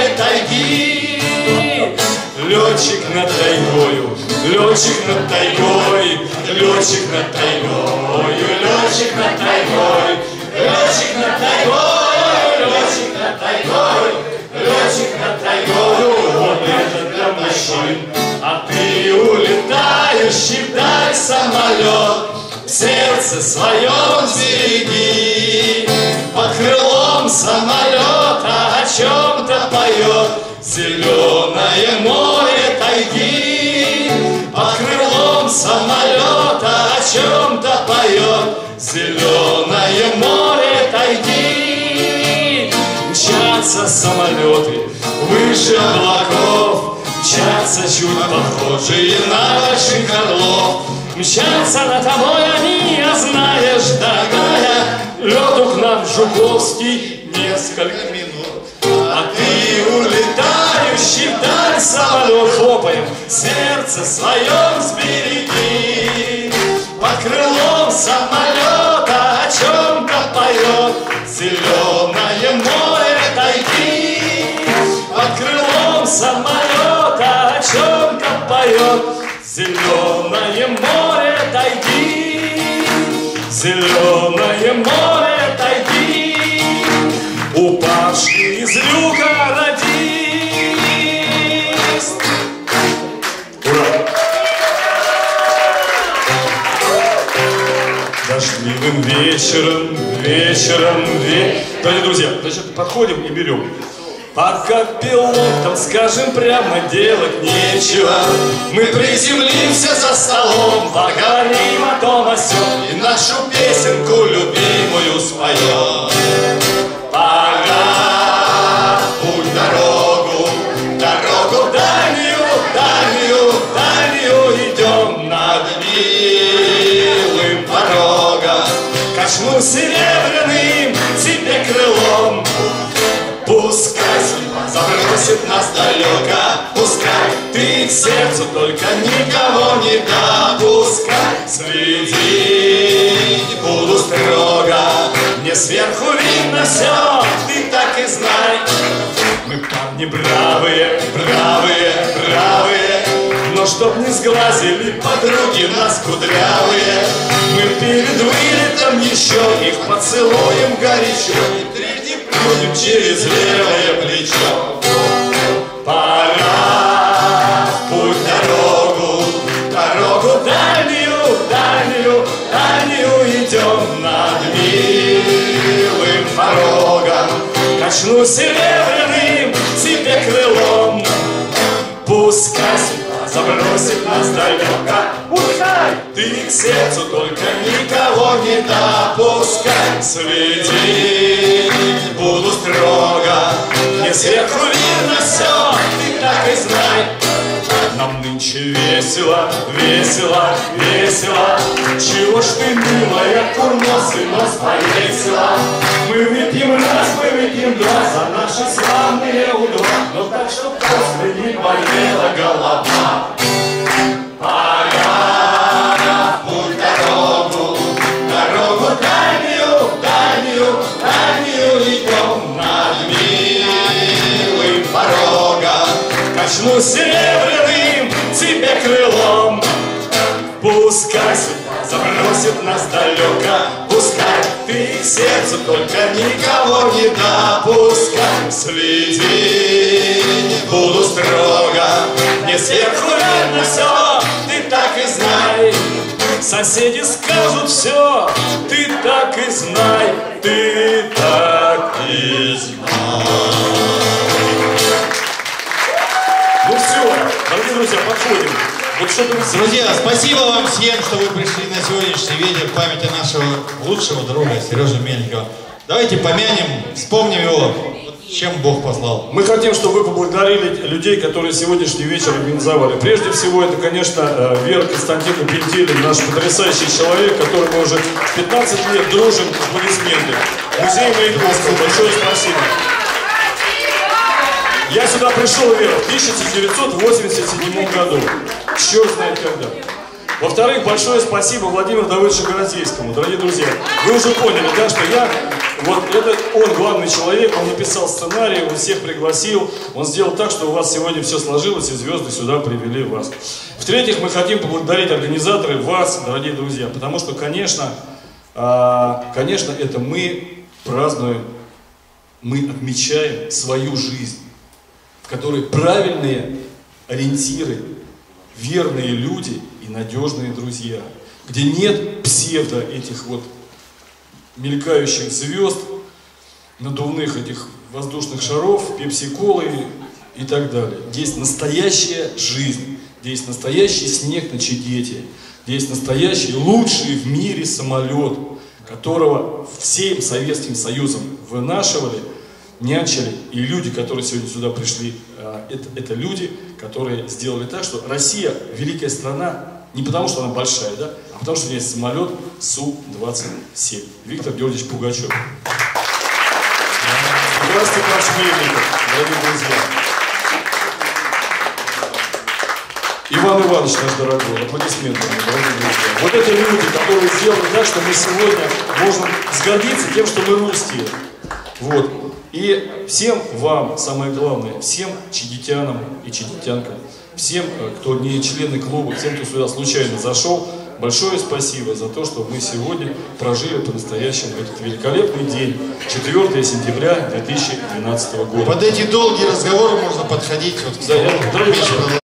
Летчик над тайгою, летчик над тайгой, летчик над тайгой, летчик над тайгой, летчик над тайгой, летчик над тайгой, летчик над тайгой, вот это для мужчин. А ты улетающий вдаль самолет, в сердце своем береги. Под крылом самолета о чем-то поет Зеленое море тайги. Под крылом самолета о чем-то поет Зеленое море тайги Мчатся самолеты выше облаков Мчатся чуть похожие на больших орлов Мчатся над тобой они, а знаешь, дорогая Лету нам Жуковский несколько минут улетающий вдаль самолет Хлопаем сердце своем сбереги. Под крылом самолета о чем-то поет Зеленое море тайги. Под крылом самолета о чем-то поет Зеленое море тайги. Зеленое море Дождливым вечером, вечером, ве... Дорогие друзья, значит, подходим и берем. Пока пилотам, скажем прямо, делать нечего. Мы приземлимся за столом, поговорим о том о сём И нашу песенку любимую споем сердцу только никого не допускай. Следить буду строго Мне сверху видно все, ты так и знай. Мы парни бравые, бравые, бравые. Но чтоб не сглазили подруги нас кудрявые. Мы перед вылетом еще их поцелуем горячо. И трижды плюнем через левое плечо. Пора Качну серебряным тебе крылом Пускай судьба забросит нас далеко. Пускай! Ты к сердцу только никого не допускай Следить буду строго. Мне сверху видно все, ты так и знай нам нынче весело, весело, весело. Чего ж ты, милая, курносый нос повесила? Мы выпьем раз, мы выпьем два За наши славные удва Но так, чтоб после не болела голова. Пора в путь дорогу Дорогу дальнюю, дальнюю, дальнюю Идем над милым порогом. Качну Пускай забросит нас далеко. Пускай ты сердцу только никого не допускай. Следить буду строго Мне сверху видно все, ты так и знай Соседи скажут все, ты так и знай Ты так и знай. Ну все, дорогие друзья, подходим. Друзья, спасибо вам всем, что вы пришли на сегодняшний вечер в памяти нашего лучшего друга Сережи Мельникова. Давайте помянем, вспомним его, чем Бог послал. Мы хотим, чтобы вы поблагодарили людей, которые сегодняшний вечер организовали. Прежде всего, это, конечно, э, Вера Константина Пентилин, наш потрясающий человек, который мы уже 15 лет дружим, аплодисменты. Музей Маяковского, большое спасибо. Я сюда пришел, Вера, в 1987 году. Черт знает когда. Во-вторых, большое спасибо Владимиру Давыдовичу Городейскому. Дорогие друзья, вы уже поняли, да, что я, вот это он главный человек, он написал сценарий, он всех пригласил, он сделал так, что у вас сегодня все сложилось, и звезды сюда привели вас. В-третьих, мы хотим поблагодарить организаторы, вас, дорогие друзья, потому что, конечно, а, конечно, это мы празднуем, мы отмечаем свою жизнь, в которой правильные ориентиры, верные люди и надежные друзья, где нет псевдо этих вот мелькающих звезд, надувных этих воздушных шаров, пепси-колы и так далее. Есть настоящая жизнь, где есть настоящий снег на Чедете, где есть настоящий лучший в мире самолет, которого всем Советским Союзом вынашивали, нянчили. И люди, которые сегодня сюда пришли, а, это, это люди, которые сделали так, что Россия великая страна не потому, что она большая, да, а потому, что у нее есть самолет Су-27. Виктор Георгиевич Пугачев. Здравствуйте, наш Мельников, дорогие друзья. Иван Иванович наш дорогой, аплодисменты, дорогие друзья. Вот это люди, которые сделали так, что мы сегодня можем сгордиться тем, что мы русские. Вот. И всем вам, самое главное, всем чедитянам и чедитянкам, всем, э, кто не члены клуба, всем, кто сюда случайно зашел, большое спасибо за то, что мы сегодня прожили по-настоящему этот великолепный день, 4 сентября 2012 года. Под эти долгие разговоры можно подходить вот к Да, я- друзья,